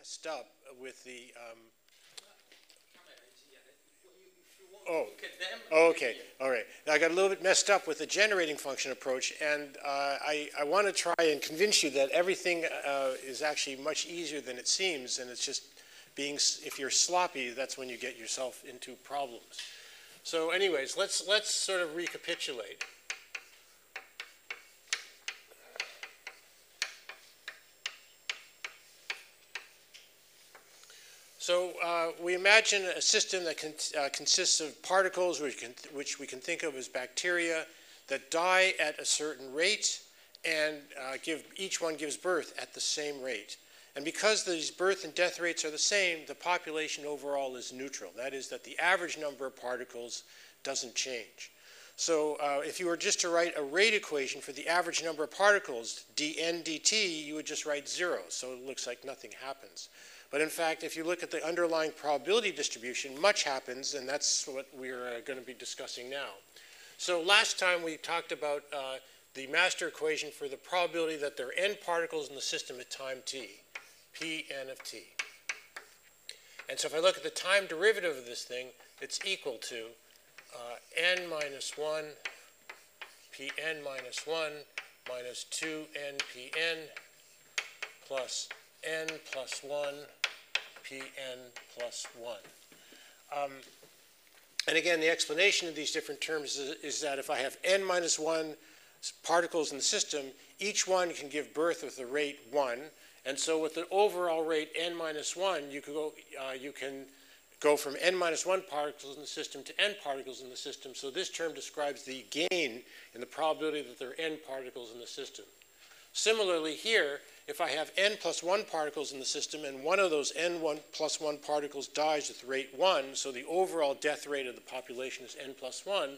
messed up with the, um, oh, okay, all right. I got a little bit messed up with the generating function approach, and uh, I, I want to try and convince you that everything uh, is actually much easier than it seems, and it's just being, if you're sloppy, that's when you get yourself into problems. So anyways, let's, let's sort of recapitulate. So uh, we imagine a system that con uh, consists of particles which, can, which, we can think of as bacteria that die at a certain rate and uh, give, each one gives birth at the same rate. And because these birth and death rates are the same, the population overall is neutral. That is that the average number of particles doesn't change. So uh, if you were just to write a rate equation for the average number of particles, dn dt, you would just write zero. So it looks like nothing happens. But in fact, if you look at the underlying probability distribution, much happens, and that's what we're uh, going to be discussing now. So last time we talked about uh, the master equation for the probability that there are n particles in the system at time t, Pn of t. And so if I look at the time derivative of this thing, it's equal to uh, n minus 1 Pn minus 1 minus 2 nPn plus n plus 1 Pn plus 1. Um, and again, the explanation of these different terms is, is, that if I have n minus 1 particles in the system, each one can give birth with the rate 1. And so with the overall rate n minus 1, you, could go, uh, you can go from n minus 1 particles in the system to n particles in the system. So this term describes the gain in the probability that there are n particles in the system. Similarly here, if I have n plus 1 particles in the system and one of those n one plus 1 particles dies with rate 1, so the overall death rate of the population is n plus 1,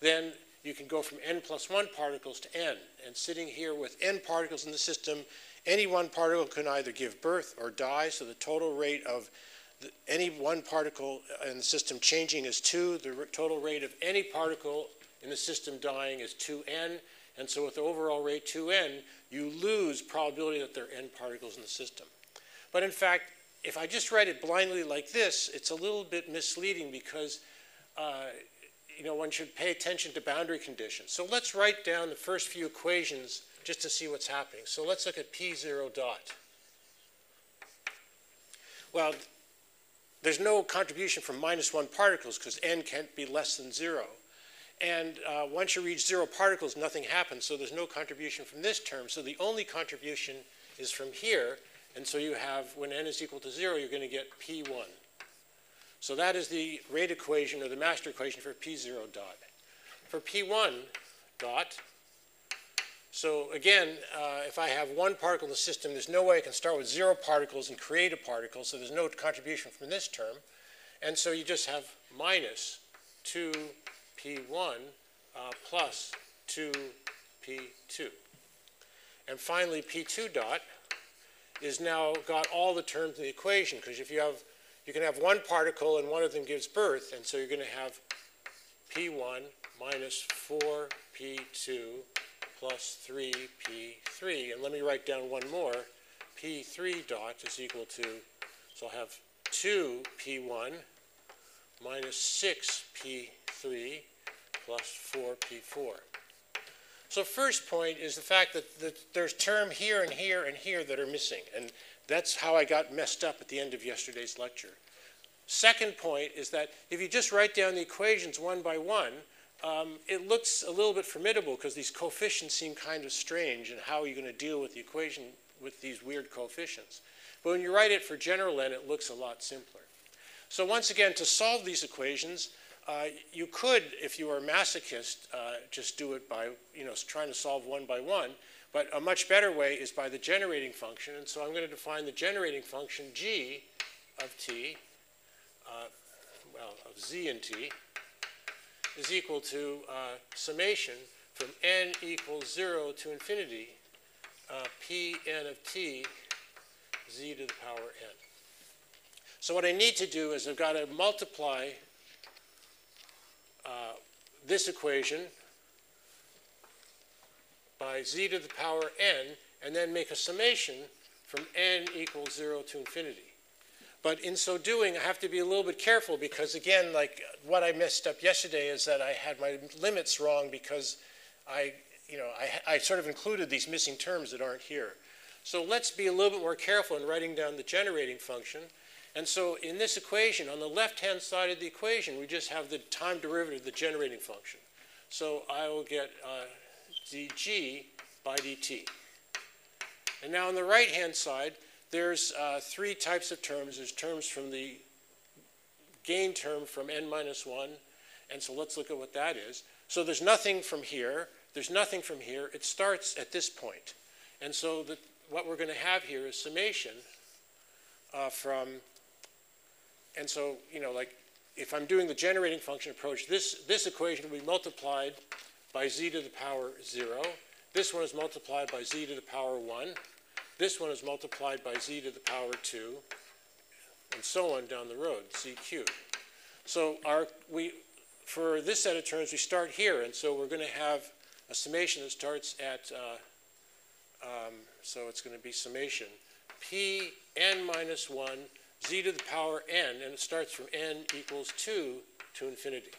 then you can go from n plus 1 particles to n. And sitting here with n particles in the system, any one particle can either give birth or die, so the total rate of the, any one particle in the system changing is 2. The total rate of any particle in the system dying is 2n. And so with the overall rate 2n, you lose probability that there are n particles in the system. But in fact, if I just write it blindly like this, it's a little bit misleading because uh, you know, one should pay attention to boundary conditions. So let's write down the first few equations just to see what's happening. So let's look at P0 dot. Well, there's no contribution from minus one particles because n can't be less than zero. And uh, once you reach zero particles, nothing happens. So there's no contribution from this term. So the only contribution is from here. And so you have, when n is equal to zero, you're going to get P1. So that is the rate equation or the master equation for P0 dot. For P1 dot, so again, uh, if I have one particle in the system, there's no way I can start with zero particles and create a particle, so there's no contribution from this term. And so you just have minus 2 P1 uh, plus 2P2. And finally, P2 dot is now got all the terms in the equation, because if you have, you can have one particle and one of them gives birth, and so you're going to have P1 minus 4P2 plus 3P3. And let me write down one more. P3 dot is equal to, so I'll have 2P1 minus 6P3 plus 4p4. So first point is the fact that, that there's term here and here and here that are missing. And that's how I got messed up at the end of yesterday's lecture. Second point is that if you just write down the equations one by one, um, it looks a little bit formidable because these coefficients seem kind of strange and how are you going to deal with the equation with these weird coefficients. But when you write it for general n, it looks a lot simpler. So once again, to solve these equations, uh, you could, if you were a masochist, uh, just do it by, you know, trying to solve one by one. But a much better way is by the generating function. And so I'm going to define the generating function g of t, uh, well, of z and t, is equal to uh, summation from n equals 0 to infinity, uh, p n of t, z to the power n. So what I need to do is I've got to multiply uh, this equation by z to the power n, and then make a summation from n equals 0 to infinity. But in so doing, I have to be a little bit careful because, again, like what I messed up yesterday is that I had my limits wrong because I, you know, I, I sort of included these missing terms that aren't here. So let's be a little bit more careful in writing down the generating function. And so in this equation, on the left-hand side of the equation, we just have the time derivative of the generating function. So I will get uh, dg by dt. And now on the right-hand side, there's uh, three types of terms. There's terms from the gain term from n minus 1. And so let's look at what that is. So there's nothing from here. There's nothing from here. It starts at this point. And so the, what we're going to have here is summation uh, from, and so, you know, like if I'm doing the generating function approach, this, this equation will be multiplied by z to the power 0. This one is multiplied by z to the power 1. This one is multiplied by z to the power 2, and so on down the road, z cubed. So our, we, for this set of terms, we start here, and so we're going to have a summation that starts at, uh, um, so it's going to be summation p n minus 1 z to the power n, and it starts from n equals 2 to infinity.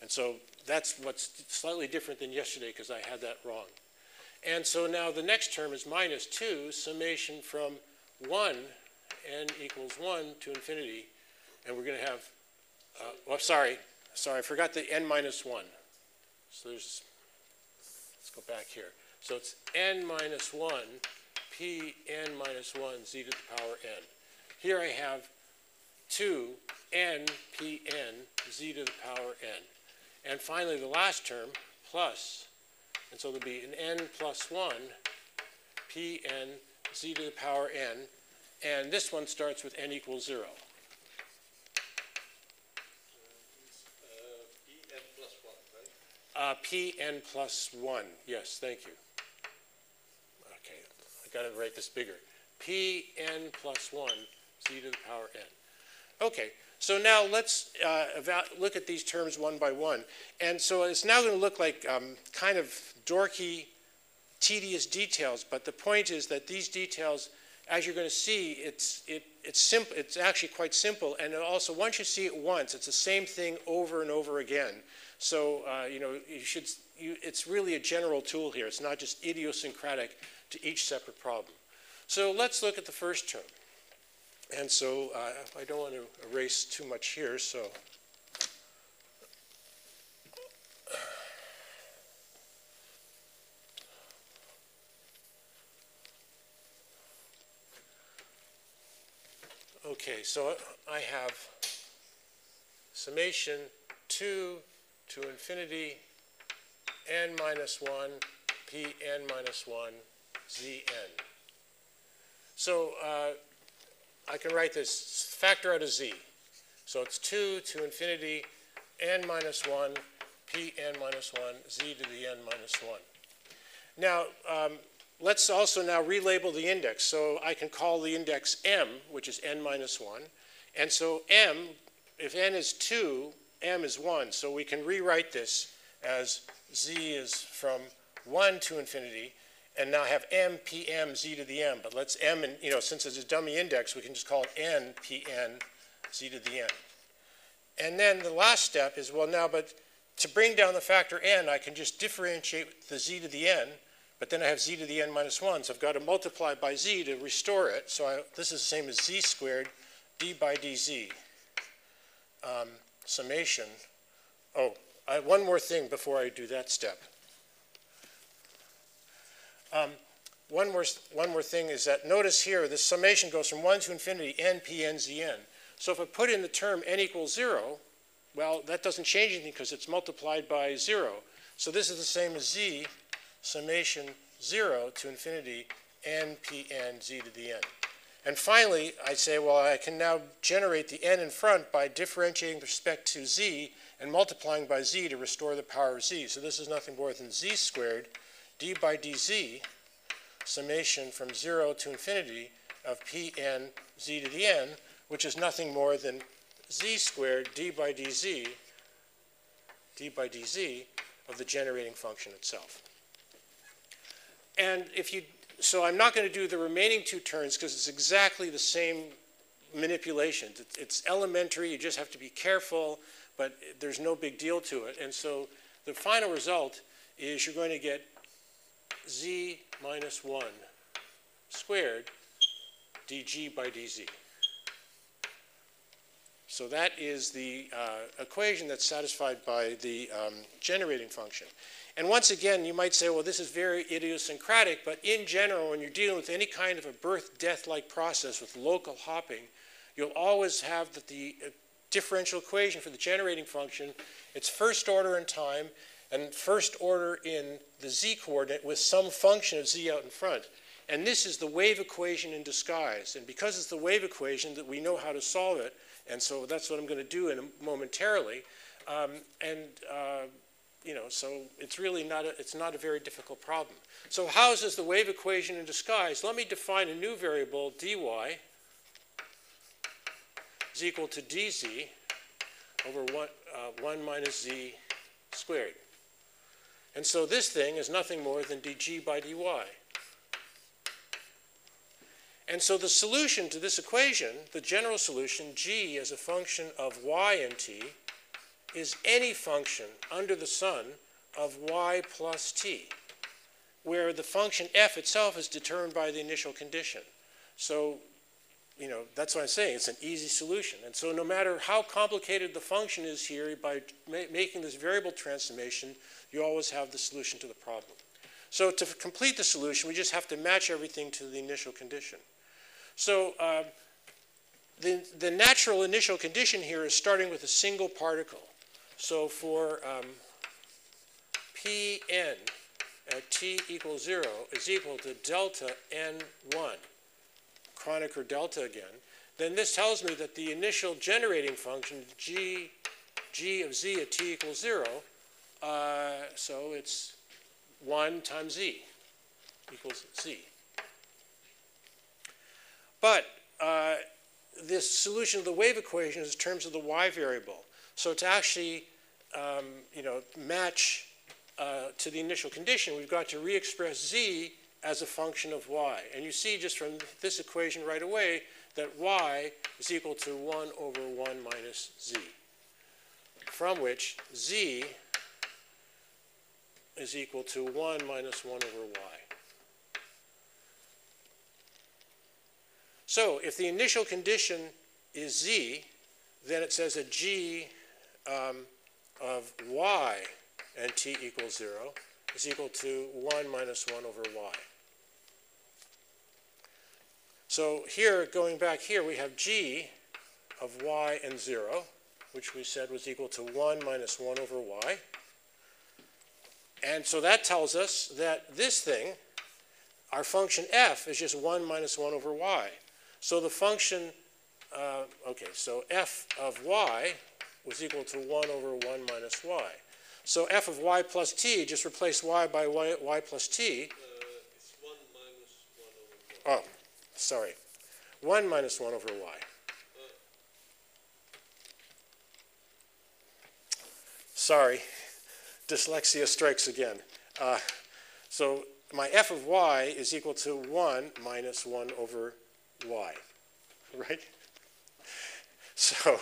And so that's what's slightly different than yesterday because I had that wrong. And so now the next term is minus 2, summation from 1, n equals 1 to infinity. And we're going to have, uh, well, sorry, sorry, I forgot the n minus 1. So there's, let's go back here. So it's n minus 1, p n minus 1, z to the power n. Here I have 2, n p n, z to the power n. And finally, the last term, plus and so there'll be an n plus 1, pn z to the power n. And this one starts with n equals 0. Uh, Pn plus 1, yes, thank you. Okay, I got to write this bigger. Pn plus 1, z to the power n. Okay, so now let's uh, look at these terms one by one. And so it's now going to look like um, kind of dorky, tedious details, but the point is that these details, as you're going to see, it's, it, it's, simple, it's actually quite simple. And also, once you see it once, it's the same thing over and over again. So, uh, you know, you should, you, it's really a general tool here. It's not just idiosyncratic to each separate problem. So let's look at the first term. And so uh, I don't want to erase too much here, so. Okay, so I have summation 2 to infinity n minus 1 p n minus 1 z n. So uh, I can write this factor out of z. So it's 2 to infinity n minus 1 p n minus 1 z to the n minus 1. Now, um, let's also now relabel the index. So I can call the index m, which is n minus 1. And so m, if n is 2, m is 1. So we can rewrite this as z is from 1 to infinity and now have m, p, m, z to the m. But let's m, and you know, since it's a dummy index, we can just call it n, p, n, z to the n. And then the last step is, well, now, but to bring down the factor n, I can just differentiate the z to the n, but then I have z to the n minus 1, so I've got to multiply by z to restore it. So I, this is the same as z squared d by dz. Um, summation. Oh, I, one more thing before I do that step. Um, one, more, one more thing is that notice here, the summation goes from 1 to infinity, n, p, n, z, n. So if I put in the term n equals 0, well, that doesn't change anything because it's multiplied by 0. So this is the same as z, summation 0 to infinity, n, p, n, z to the n. And finally, I say, well, I can now generate the n in front by differentiating with respect to z and multiplying by z to restore the power of z. So this is nothing more than z squared d by dz, summation from 0 to infinity of pn z to the n, which is nothing more than z squared d by dz, d by dz of the generating function itself. And if you so I'm not going to do the remaining two turns because it's exactly the same manipulation. It's, it's elementary, you just have to be careful, but there's no big deal to it. And so the final result is you're going to get z minus 1 squared dg by dz. So that is the uh, equation that's satisfied by the um, generating function. And once again, you might say, well, this is very idiosyncratic, but in general, when you're dealing with any kind of a birth-death-like process with local hopping, you'll always have the, the uh, differential equation for the generating function. It's first order in time and first order in the z-coordinate with some function of z out in front. And this is the wave equation in disguise. And because it's the wave equation that we know how to solve it, and so that's what I'm going to do in a, momentarily. Um, and uh, you know, so it's really not a, it's not a very difficult problem. So how is this the wave equation in disguise? Let me define a new variable, dy, is equal to dz over 1, uh, 1 minus z squared. And so this thing is nothing more than dg by dy. And so the solution to this equation, the general solution, g as a function of y and t, is any function under the sun of y plus t, where the function f itself is determined by the initial condition. So, you know, that's what I'm saying. It's an easy solution. And so no matter how complicated the function is here, by ma making this variable transformation, you always have the solution to the problem. So to complete the solution, we just have to match everything to the initial condition. So uh, the, the natural initial condition here is starting with a single particle. So for um, Pn at t equals 0 is equal to delta n1, Kronecker delta again, then this tells me that the initial generating function, g, g of z at t equals 0, uh, so it's 1 times z equals z. But uh, this solution of the wave equation is in terms of the y variable. So to actually, um, you know, match uh, to the initial condition, we've got to re-express z as a function of y. And you see just from this equation right away that y is equal to 1 over 1 minus z, from which z is equal to 1 minus 1 over y. So if the initial condition is z, then it says that g um, of y and t equals 0 is equal to 1 minus 1 over y. So here, going back here, we have g of y and 0, which we said was equal to 1 minus 1 over y. And so that tells us that this thing, our function f, is just 1 minus 1 over y. So the function, uh, okay, so f of y was equal to 1 over 1 minus y. So f of y plus t, just replace y by y, y plus t. Uh, it's 1 minus 1 over y. Oh, sorry. 1 minus 1 over y. Sorry, dyslexia strikes again. Uh, so my f of y is equal to 1 minus 1 over y, right? So,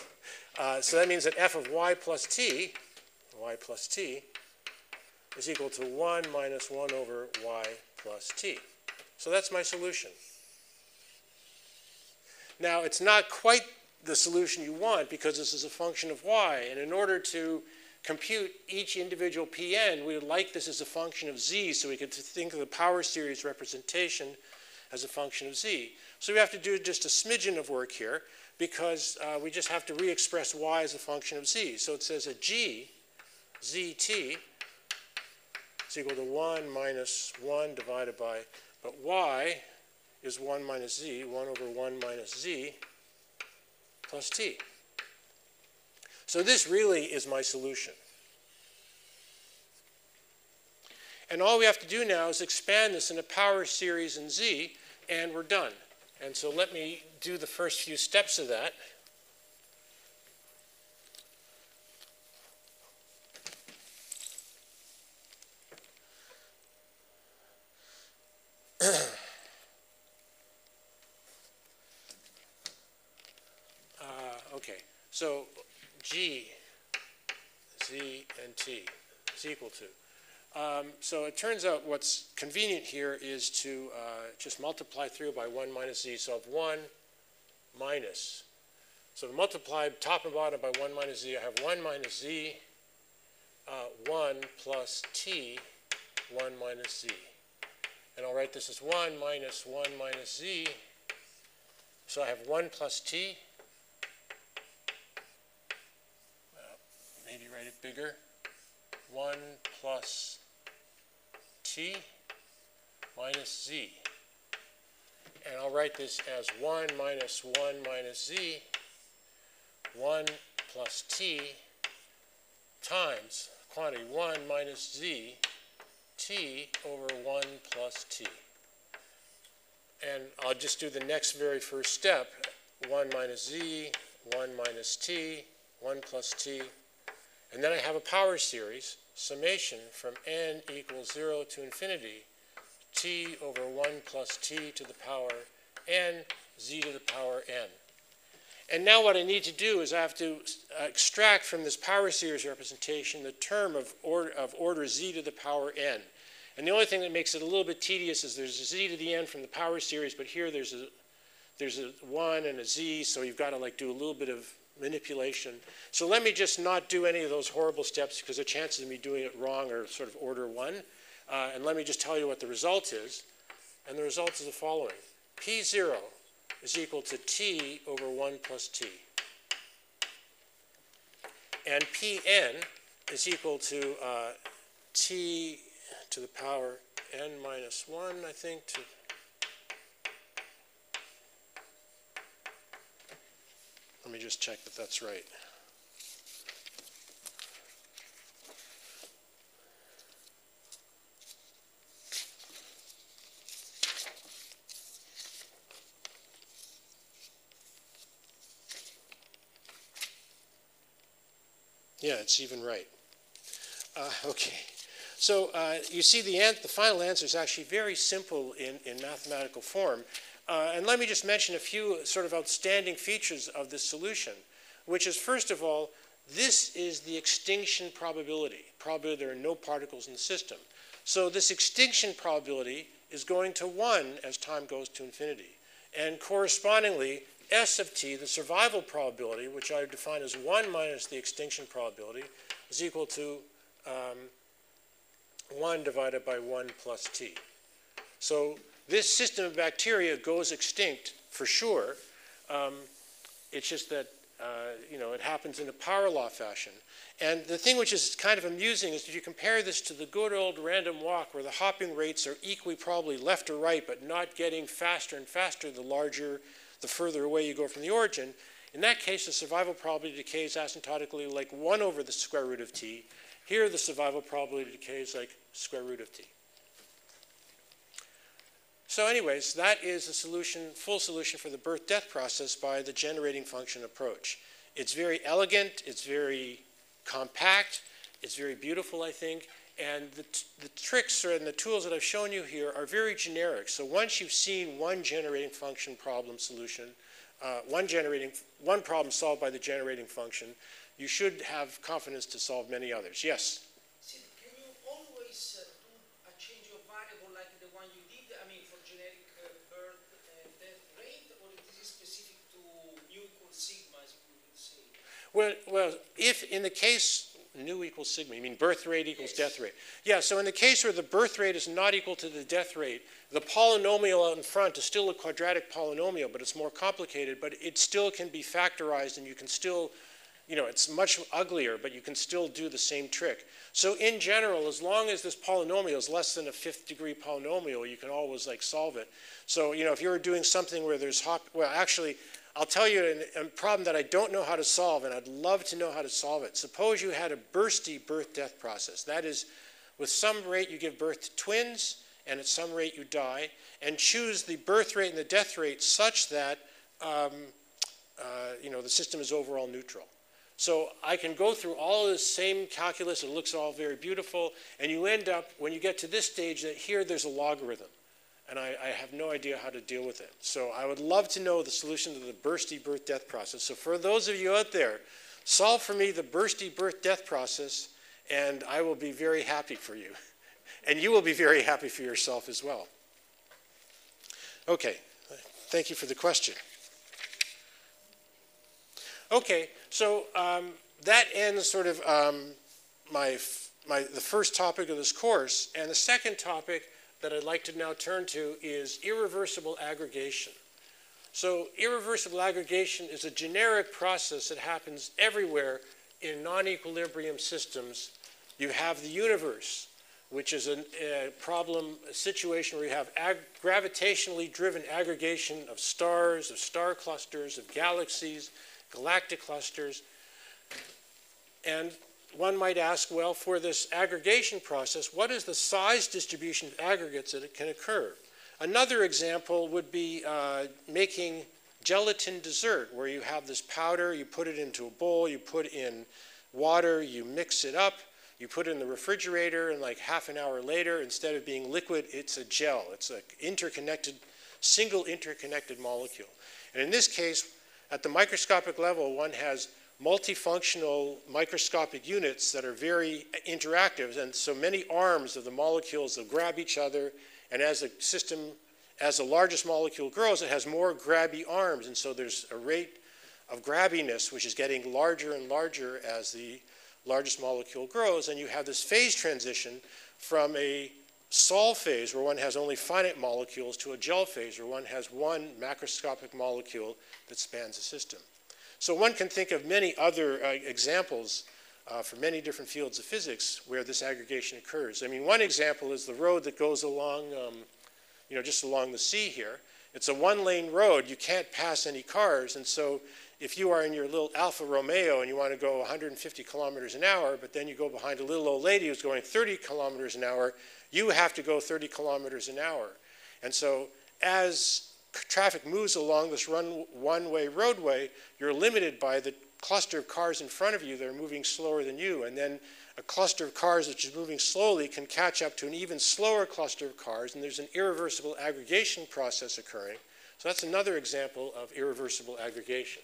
uh, so that means that f of y plus t, y plus t, is equal to 1 minus 1 over y plus t. So that's my solution. Now, it's not quite the solution you want because this is a function of y. And in order to compute each individual pn, we would like this as a function of z so we could think of the power series representation as a function of z. So we have to do just a smidgen of work here because uh, we just have to re-express y as a function of z. So it says that g, zt, is equal to 1 minus 1 divided by, but y is 1 minus z, 1 over 1 minus z plus t. So this really is my solution. And all we have to do now is expand this in a power series in z, and we're done. And so let me do the first few steps of that. uh, okay, so G, Z, and T is equal to. Um, so it turns out what's convenient here is to uh, just multiply through by 1 minus z. So of 1 minus. So multiply top and bottom by 1 minus z. I have 1 minus z, uh, 1 plus t, 1 minus z. And I'll write this as 1 minus 1 minus Z. So I have 1 plus T. Uh, maybe write it bigger. 1 plus t minus z. And I'll write this as 1 minus 1 minus z, 1 plus t times quantity 1 minus z, t over 1 plus t. And I'll just do the next very first step, 1 minus z, 1 minus t, 1 plus t, and then I have a power series, summation from n equals 0 to infinity, t over 1 plus t to the power n, z to the power n. And now what I need to do is I have to extract from this power series representation the term of order, of order z to the power n. And the only thing that makes it a little bit tedious is there's a z to the n from the power series, but here there's a, there's a 1 and a z, so you've got to like do a little bit of manipulation. So let me just not do any of those horrible steps because the chances of me doing it wrong are sort of order one. Uh, and let me just tell you what the result is. And the result is the following. P0 is equal to T over 1 plus T. And Pn is equal to uh, T to the power n minus 1, I think, to Let me just check that that's right. Yeah, it's even right. Uh, okay. So uh, you see the, the final answer is actually very simple in, in mathematical form. Uh, and let me just mention a few sort of outstanding features of this solution, which is first of all, this is the extinction probability, probability there are no particles in the system. So this extinction probability is going to 1 as time goes to infinity. And correspondingly, S of t, the survival probability, which I define as 1 minus the extinction probability, is equal to um, 1 divided by 1 plus t. So this system of bacteria goes extinct for sure. Um, it's just that uh, you know it happens in a power law fashion. And the thing which is kind of amusing is if you compare this to the good old random walk where the hopping rates are equally probably left or right, but not getting faster and faster the larger, the further away you go from the origin. In that case, the survival probability decays asymptotically like 1 over the square root of t. Here, the survival probability decays like square root of t. So anyways, that is a solution, full solution for the birth-death process by the generating function approach. It's very elegant, it's very compact, it's very beautiful, I think, and the, the tricks and the tools that I've shown you here are very generic. So once you've seen one generating function problem solution, uh, one generating, one problem solved by the generating function, you should have confidence to solve many others. Yes? Sid, can you always uh, do a change of variable like the one you did, I mean, for generic uh, birth and death rate, or is it specific to mu equals sigma, as you would say? Well, well, if in the case nu equals sigma, you mean birth rate equals death rate. Yeah, so in the case where the birth rate is not equal to the death rate, the polynomial out in front is still a quadratic polynomial, but it's more complicated, but it still can be factorized and you can still, you know, it's much uglier, but you can still do the same trick. So in general, as long as this polynomial is less than a fifth degree polynomial, you can always like solve it. So, you know, if you were doing something where there's hop, well, actually, I'll tell you a problem that I don't know how to solve, and I'd love to know how to solve it. Suppose you had a bursty birth-death process. That is, with some rate you give birth to twins, and at some rate you die, and choose the birth rate and the death rate such that um, uh, you know, the system is overall neutral. So I can go through all of the same calculus, it looks all very beautiful, and you end up, when you get to this stage, that here there's a logarithm. And I, I, have no idea how to deal with it. So I would love to know the solution to the bursty birth-death process. So for those of you out there, solve for me the bursty birth-death process, and I will be very happy for you. And you will be very happy for yourself as well. Okay, thank you for the question. Okay, so um, that ends sort of um, my, my, the first topic of this course. And the second topic that I'd like to now turn to is irreversible aggregation. So irreversible aggregation is a generic process that happens everywhere in non-equilibrium systems. You have the universe, which is a, a problem, a situation where you have gravitationally driven aggregation of stars, of star clusters, of galaxies, galactic clusters. And one might ask, well, for this aggregation process, what is the size distribution of aggregates that it can occur? Another example would be uh, making gelatin dessert, where you have this powder, you put it into a bowl, you put in water, you mix it up, you put it in the refrigerator, and like half an hour later, instead of being liquid, it's a gel. It's an interconnected, single interconnected molecule. And in this case, at the microscopic level, one has multifunctional microscopic units that are very interactive, and so many arms of the molecules will grab each other, and as the system, as the largest molecule grows, it has more grabby arms, and so there's a rate of grabbiness which is getting larger and larger as the largest molecule grows, and you have this phase transition from a sol phase, where one has only finite molecules, to a gel phase, where one has one macroscopic molecule that spans the system. So one can think of many other uh, examples uh, for many different fields of physics where this aggregation occurs. I mean, one example is the road that goes along, um, you know, just along the sea here. It's a one-lane road. You can't pass any cars, and so if you are in your little Alfa Romeo and you want to go 150 kilometers an hour, but then you go behind a little old lady who's going 30 kilometers an hour, you have to go 30 kilometers an hour. And so as traffic moves along this run, one-way roadway, you're limited by the cluster of cars in front of you that are moving slower than you. And then a cluster of cars which is moving slowly can catch up to an even slower cluster of cars, and there's an irreversible aggregation process occurring. So that's another example of irreversible aggregation.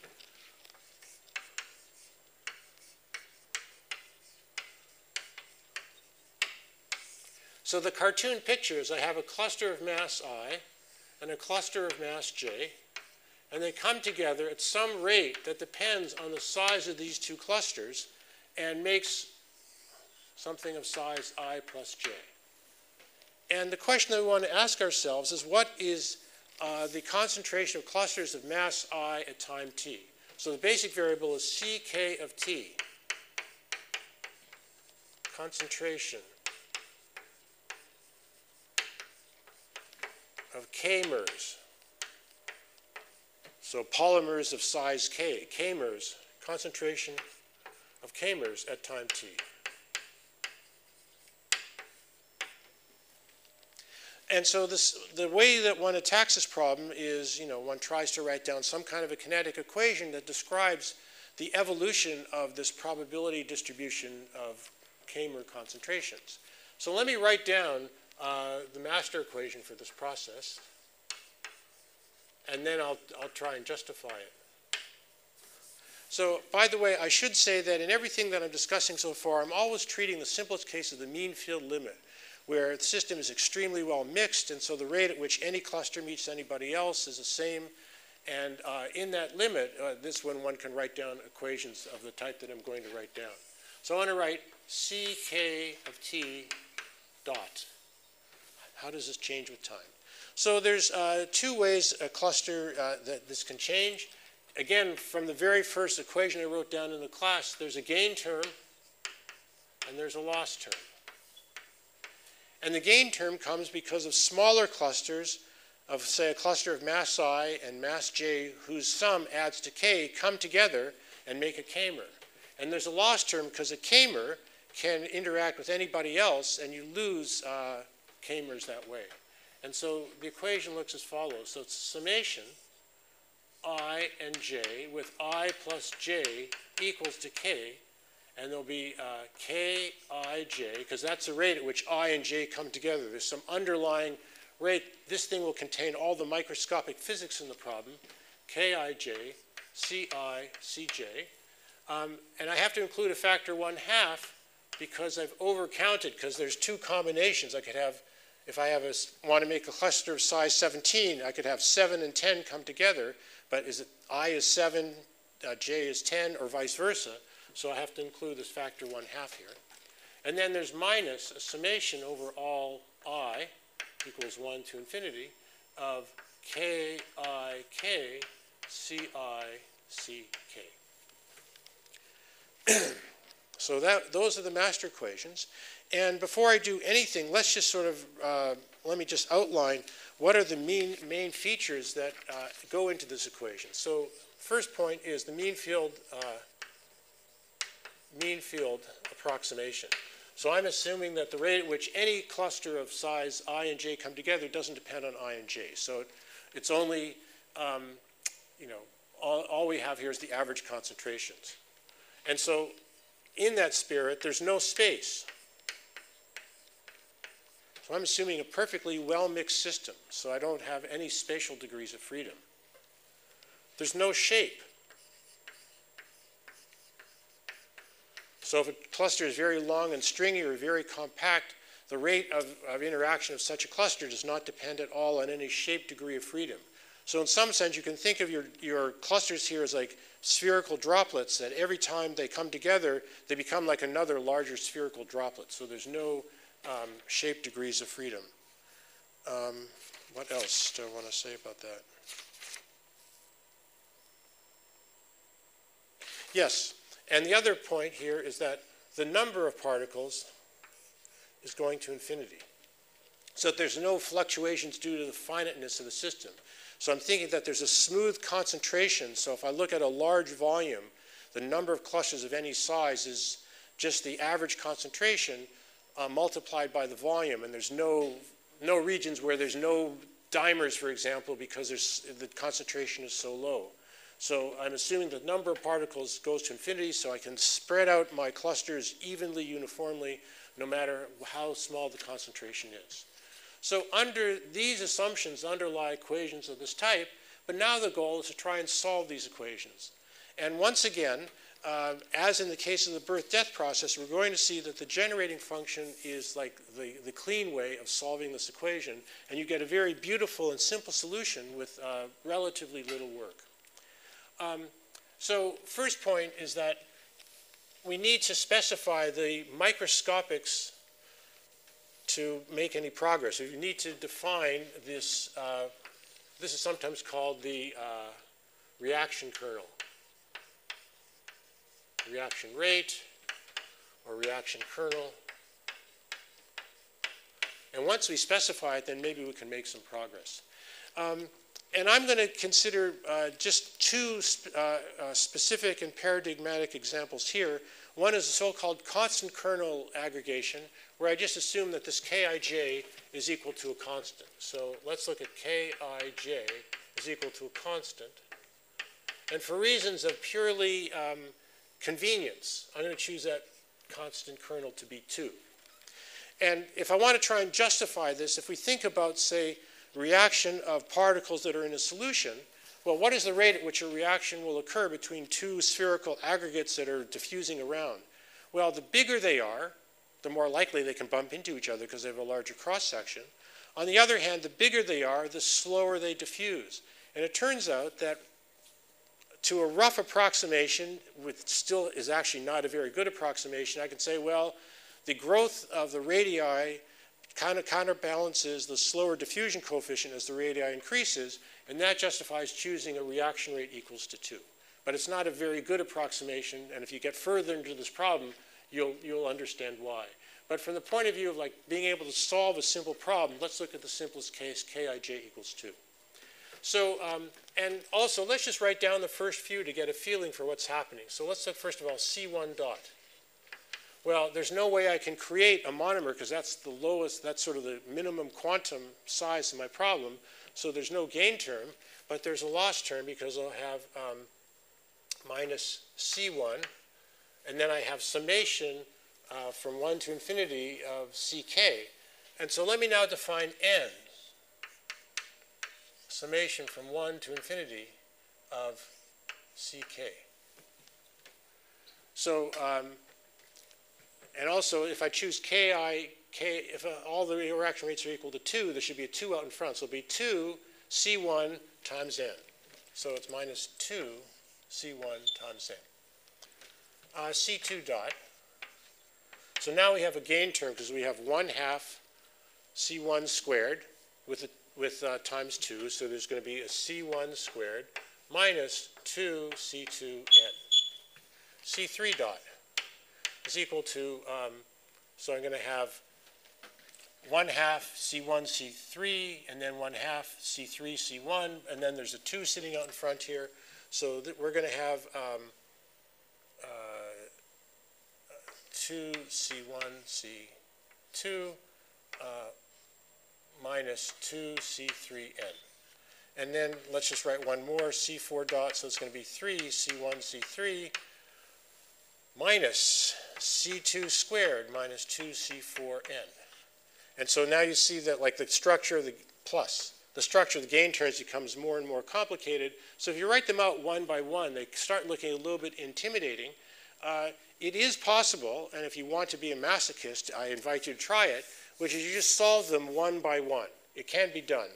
So the cartoon pictures, I have a cluster of mass I, and a cluster of mass J, and they come together at some rate that depends on the size of these two clusters and makes something of size I plus J. And the question that we want to ask ourselves is what is uh, the concentration of clusters of mass I at time t? So the basic variable is Ck of t, concentration of K-mers. So polymers of size K, K-mers, concentration of K-mers at time t. And so this, the way that one attacks this problem is, you know, one tries to write down some kind of a kinetic equation that describes the evolution of this probability distribution of K-mer concentrations. So let me write down uh, the master equation for this process, and then I'll, I'll try and justify it. So, by the way, I should say that in everything that I'm discussing so far, I'm always treating the simplest case of the mean field limit, where the system is extremely well mixed, and so the rate at which any cluster meets anybody else is the same. And uh, in that limit, uh, this one one can write down equations of the type that I'm going to write down. So I want to write Ck of t dot. How does this change with time? So there's uh, two ways a cluster uh, that this can change. Again, from the very first equation I wrote down in the class, there's a gain term and there's a loss term. And the gain term comes because of smaller clusters of, say, a cluster of mass i and mass j whose sum adds to k come together and make a k-mer. And there's a loss term because a k-mer can interact with anybody else and you lose uh, k-mers that way. And so the equation looks as follows. So it's summation i and j with i plus j equals to k, and there'll be uh, k i j, because that's the rate at which i and j come together. There's some underlying rate, this thing will contain all the microscopic physics in the problem, Kij, Ci, Cj. Um, and I have to include a factor one half because I've overcounted, because there's two combinations. I could have, if I have a, want to make a cluster of size 17, I could have 7 and 10 come together, but is it i is 7, uh, j is 10, or vice versa. So I have to include this factor 1 half here. And then there's minus a summation over all i equals 1 to infinity of k i k c i c k. so that, those are the master equations. And before I do anything, let's just sort of, uh, let me just outline what are the mean, main features that uh, go into this equation. So first point is the mean field, uh, mean field approximation. So I'm assuming that the rate at which any cluster of size i and j come together doesn't depend on i and j. So it's only, um, you know, all, all we have here is the average concentrations. And so in that spirit, there's no space. So I'm assuming a perfectly well-mixed system, so I don't have any spatial degrees of freedom. There's no shape. So if a cluster is very long and stringy or very compact, the rate of, of interaction of such a cluster does not depend at all on any shape degree of freedom. So in some sense, you can think of your, your clusters here as like spherical droplets that every time they come together, they become like another larger spherical droplet. So there's no um, shape degrees of freedom. Um, what else do I want to say about that? Yes, and the other point here is that the number of particles is going to infinity. So that there's no fluctuations due to the finiteness of the system. So I'm thinking that there's a smooth concentration. So if I look at a large volume, the number of clusters of any size is just the average concentration uh, multiplied by the volume. And there's no, no regions where there's no dimers, for example, because there's the concentration is so low. So I'm assuming the number of particles goes to infinity, so I can spread out my clusters evenly, uniformly, no matter how small the concentration is. So under these assumptions underlie equations of this type, but now the goal is to try and solve these equations. And once again, uh, as in the case of the birth-death process, we're going to see that the generating function is like the, the clean way of solving this equation, and you get a very beautiful and simple solution with uh, relatively little work. Um, so first point is that we need to specify the microscopics to make any progress. You need to define this, uh, this is sometimes called the uh, reaction kernel. Reaction rate or reaction kernel. And once we specify it, then maybe we can make some progress. Um, and I'm going to consider uh, just two sp uh, uh, specific and paradigmatic examples here. One is the so-called constant kernel aggregation, where I just assume that this Kij is equal to a constant. So let's look at Kij is equal to a constant. And for reasons of purely um, convenience, I'm going to choose that constant kernel to be 2. And if I want to try and justify this, if we think about, say, reaction of particles that are in a solution, well, what is the rate at which a reaction will occur between two spherical aggregates that are diffusing around? Well, the bigger they are, the more likely they can bump into each other because they have a larger cross section. On the other hand, the bigger they are, the slower they diffuse. And it turns out that to a rough approximation, which still is actually not a very good approximation, I can say, well, the growth of the radii kind of counterbalances the slower diffusion coefficient as the radii increases, and that justifies choosing a reaction rate equals to 2. But it's not a very good approximation, and if you get further into this problem, you'll, you'll understand why. But from the point of view of like being able to solve a simple problem, let's look at the simplest case, Kij equals 2. So, um, and also, let's just write down the first few to get a feeling for what's happening. So let's look first of all, C1 dot. Well, there's no way I can create a monomer because that's the lowest, that's sort of the minimum quantum size of my problem. So there's no gain term, but there's a loss term because I'll have um, minus C1, and then I have summation uh, from 1 to infinity of ck. And so let me now define n. summation from 1 to infinity of ck. So, um, and also if I choose ki, k, if uh, all the reaction rates are equal to 2, there should be a 2 out in front. So it'll be 2 c1 times n. So it's minus 2 c1 times n. Uh, c2 dot. So now we have a gain term because we have 1 half c1 squared with, a, with uh, times 2. So there's going to be a c1 squared minus 2 c2n. c3 dot is equal to, um, so I'm going to have 1 half C1, C3, and then 1 half C3, C1, and then there's a 2 sitting out in front here. So we're going to have um, uh, 2 C1, C2 uh, minus 2 C3N. And then let's just write one more, C4 dot, so it's going to be 3 C1, C3 minus C2 squared minus 2C4N. And so now you see that like the structure of the plus, the structure of the gain terms becomes more and more complicated. So if you write them out one by one, they start looking a little bit intimidating. Uh, it is possible, and if you want to be a masochist, I invite you to try it, which is you just solve them one by one. It can be done.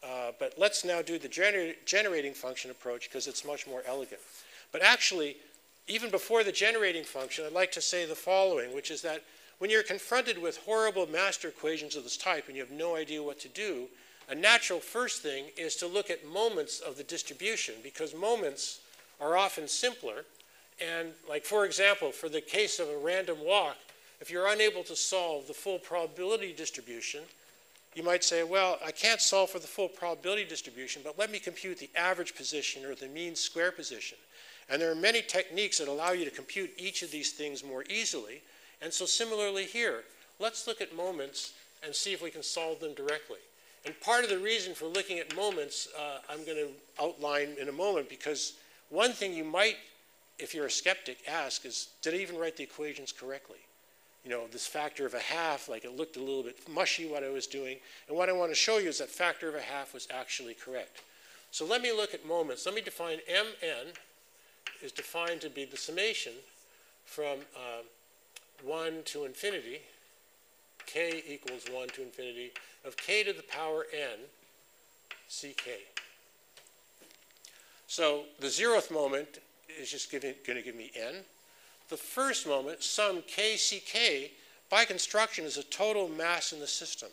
Uh, but let's now do the gener generating function approach because it's much more elegant. But actually, even before the generating function, I'd like to say the following, which is that when you're confronted with horrible master equations of this type and you have no idea what to do, a natural first thing is to look at moments of the distribution because moments are often simpler. And like, for example, for the case of a random walk, if you're unable to solve the full probability distribution, you might say, well, I can't solve for the full probability distribution, but let me compute the average position or the mean square position. And there are many techniques that allow you to compute each of these things more easily. And so similarly here, let's look at moments and see if we can solve them directly. And part of the reason for looking at moments, uh, I'm going to outline in a moment, because one thing you might, if you're a skeptic, ask is, did I even write the equations correctly? You know, this factor of a half, like it looked a little bit mushy what I was doing. And what I want to show you is that factor of a half was actually correct. So let me look at moments. Let me define mn is defined to be the summation from uh, 1 to infinity, k equals 1 to infinity, of k to the power n, ck. So the zeroth moment is just going to give me n. The first moment, sum KCK, by construction is a total mass in the system.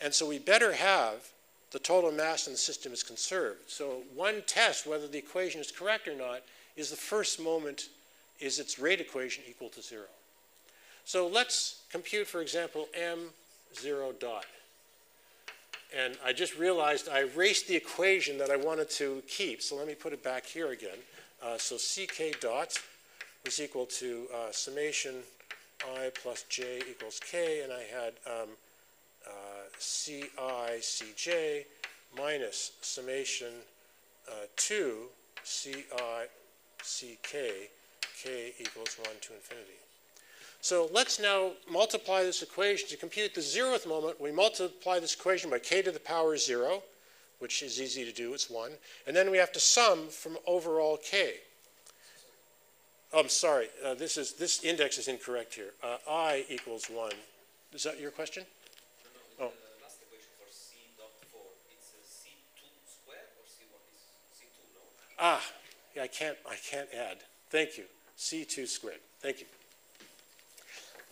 And so we better have the total mass in the system is conserved. So one test whether the equation is correct or not is the first moment is its rate equation equal to zero. So let's compute, for example, m0 dot. And I just realized I erased the equation that I wanted to keep. So let me put it back here again. Uh, so ck dot was equal to uh, summation i plus j equals k, and I had um, uh, ci cj minus summation uh, 2 ci ck, k equals 1 to infinity. So let's now multiply this equation. To compute the zeroth moment, we multiply this equation by k to the power 0, which is easy to do, it's 1. And then we have to sum from overall k. I'm sorry, uh, this, is, this index is incorrect here. Uh, i equals 1. Is that your question? Oh. last equation for c dot 4, it's c2 squared or c1 is c2, no? Ah, yeah, I can't, I can't add. Thank you. C2 squared. Thank you.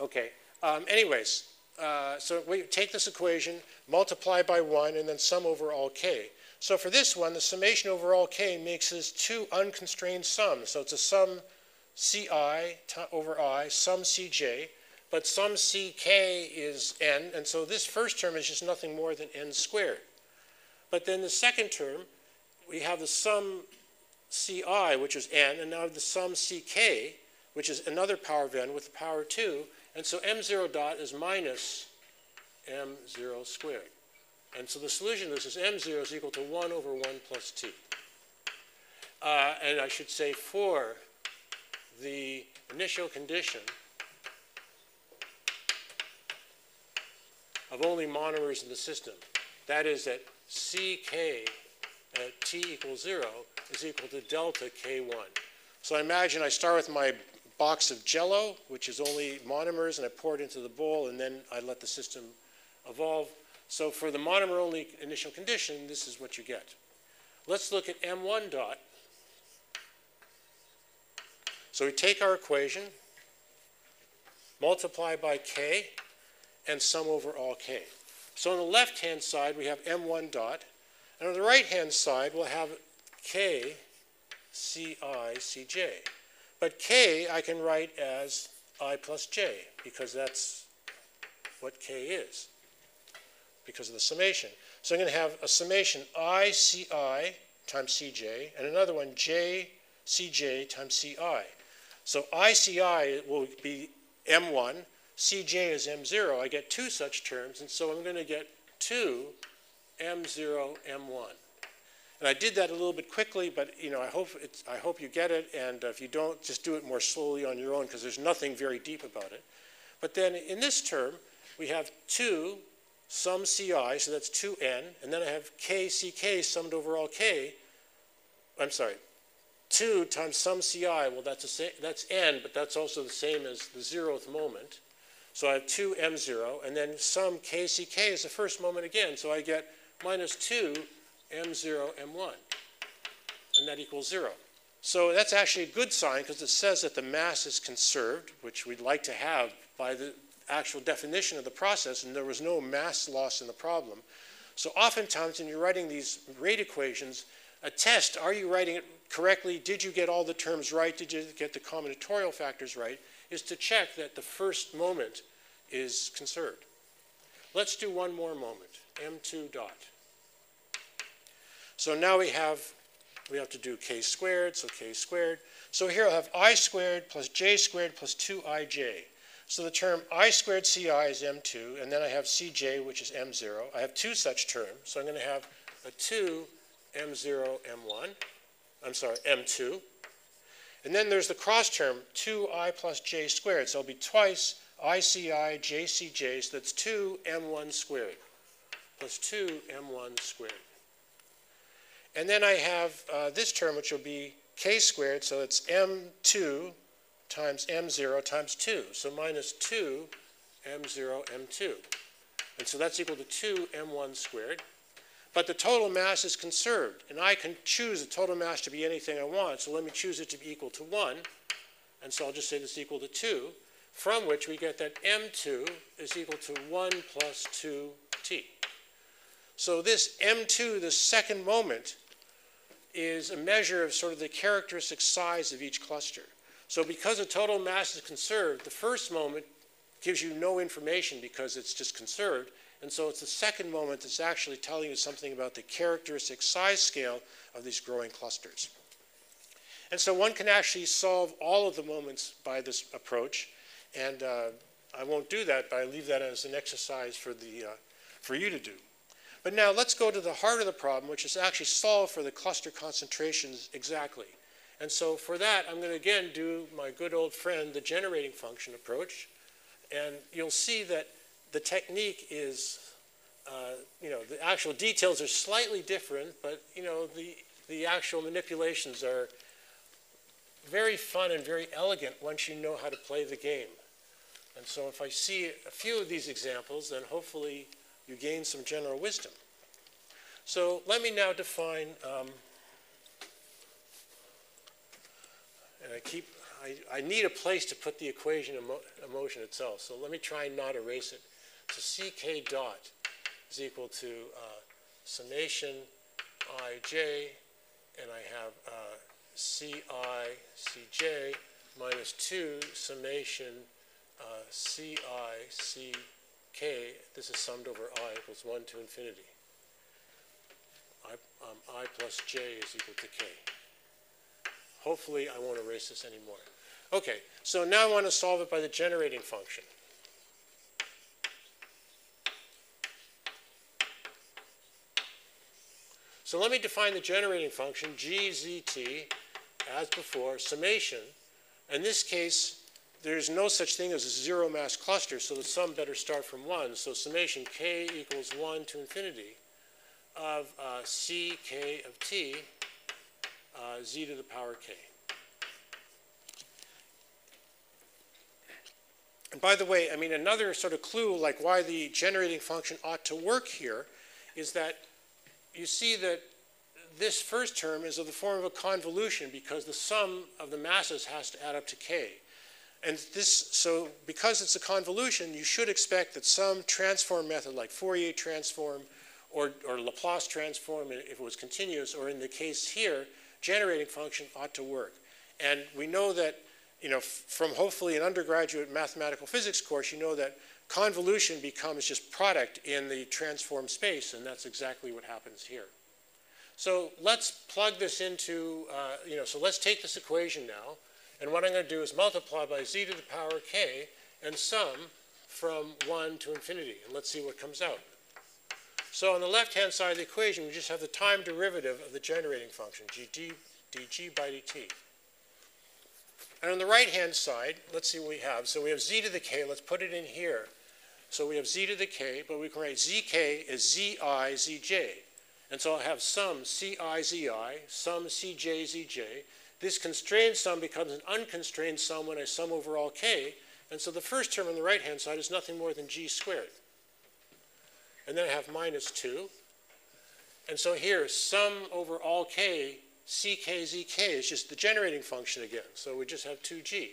Okay. Um, anyways, uh, so we take this equation, multiply by 1, and then sum over all k. So for this one, the summation over all k makes this two unconstrained sums. So it's a sum ci over i, sum cj, but sum ck is n, and so this first term is just nothing more than n squared. But then the second term, we have the sum ci, which is n, and now the sum ck, which is another power of n with the power 2. And so m0 dot is minus m0 squared. And so the solution to this is m0 is equal to 1 over 1 plus t. Uh, and I should say for the initial condition of only monomers in the system, that is that ck at t equals 0 is equal to delta k1. So I imagine I start with my box of jello, which is only monomers, and I pour it into the bowl, and then I let the system evolve. So for the monomer-only initial condition, this is what you get. Let's look at m1 dot. So we take our equation, multiply by k, and sum over all k. So on the left-hand side, we have m1 dot, and on the right-hand side, we'll have k, ci, cj. But k I can write as i plus j, because that's what k is, because of the summation. So I'm going to have a summation i ci times cj, and another one j cj times ci. So ICI will be M1, CJ is M0. I get two such terms, and so I'm going to get 2 M0, M1. And I did that a little bit quickly, but you know, I hope, I hope you get it, and if you don't, just do it more slowly on your own, because there's nothing very deep about it. But then in this term, we have 2 sum CI, so that's 2n, and then I have KCK summed over all k. I'm sorry, 2 times sum ci, well, that's, same, that's n, but that's also the same as the zeroth moment. So I have 2 m0, and then sum kck is the first moment again, so I get minus 2 m0 m1, and that equals 0. So that's actually a good sign because it says that the mass is conserved, which we'd like to have by the actual definition of the process, and there was no mass loss in the problem. So oftentimes when you're writing these rate equations, a test, are you writing it correctly? Did you get all the terms right? Did you get the combinatorial factors right? Is to check that the first moment is conserved. Let's do one more moment, m2 dot. So now we have, we have to do k squared, so k squared. So here I'll have i squared plus j squared plus 2ij. So the term i squared ci is m2, and then I have cj, which is m0. I have two such terms, so I'm going to have a 2 m0, m1. I'm sorry, m2. And then there's the cross term, 2i plus j squared. So it'll be twice ici jcj, so that's 2 m1 squared plus 2 m1 squared. And then I have uh, this term, which will be k squared, so it's m2 times m0 times 2, so minus 2 m0 m2. And so that's equal to 2 m1 squared. But the total mass is conserved, and I can choose the total mass to be anything I want, so let me choose it to be equal to 1, and so I'll just say this is equal to 2, from which we get that m2 is equal to 1 plus 2t. So this m2, the second moment, is a measure of sort of the characteristic size of each cluster. So because the total mass is conserved, the first moment gives you no information because it's just conserved, and so it's the second moment that's actually telling you something about the characteristic size scale of these growing clusters. And so one can actually solve all of the moments by this approach. And uh, I won't do that, but I leave that as an exercise for, the, uh, for you to do. But now let's go to the heart of the problem, which is actually solve for the cluster concentrations exactly. And so for that, I'm going to again do my good old friend, the generating function approach. And you'll see that the technique is, uh, you know, the actual details are slightly different, but, you know, the, the actual manipulations are very fun and very elegant once you know how to play the game. And so if I see a few of these examples, then hopefully you gain some general wisdom. So let me now define, um, and I keep, I, I, need a place to put the equation of motion itself, so let me try and not erase it. So ck dot is equal to uh, summation ij, and I have uh, ci cj minus 2 summation uh, ci ck. This is summed over i equals 1 to infinity. I, um, i plus j is equal to k. Hopefully I won't erase this anymore. Okay, so now I want to solve it by the generating function. So let me define the generating function, gzt, as before, summation. In this case, there's no such thing as a zero mass cluster, so the sum better start from 1. So summation k equals 1 to infinity of uh, ck of t, uh, z to the power k. And by the way, I mean, another sort of clue, like why the generating function ought to work here, is that you see that this first term is of the form of a convolution because the sum of the masses has to add up to k. And this, so because it's a convolution, you should expect that some transform method like Fourier transform or, or Laplace transform, if it was continuous, or in the case here, generating function ought to work. And we know that you know, from hopefully an undergraduate mathematical physics course, you know that convolution becomes just product in the transform space, and that's exactly what happens here. So let's plug this into, uh, you know, so let's take this equation now, and what I'm going to do is multiply by z to the power k and sum from 1 to infinity, and let's see what comes out. So on the left-hand side of the equation, we just have the time derivative of the generating function, g dg by dt. And on the right-hand side, let's see what we have. So we have z to the k. Let's put it in here. So we have z to the k, but we can write zk as zi zj. And so I have sum ci zi, sum cj zj. This constrained sum becomes an unconstrained sum when I sum over all k. And so the first term on the right-hand side is nothing more than g squared. And then I have minus 2. And so here, sum over all k ckzk is just the generating function again. So we just have 2g.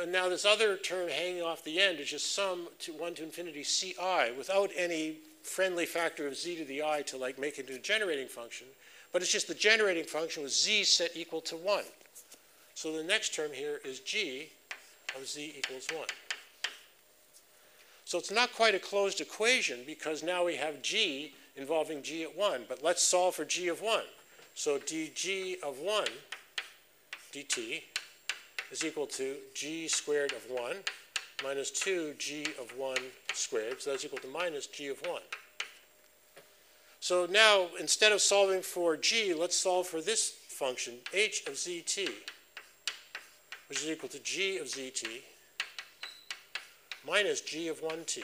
And now this other term hanging off the end is just sum to 1 to infinity ci without any friendly factor of z to the i to like make it into a generating function. But it's just the generating function with z set equal to 1. So the next term here is g of z equals 1. So it's not quite a closed equation because now we have g involving g at 1. But let's solve for g of 1. So dg of 1 dt is equal to g squared of 1 minus 2g of 1 squared. So that's equal to minus g of 1. So now, instead of solving for g, let's solve for this function, h of zt, which is equal to g of zt minus g of 1t.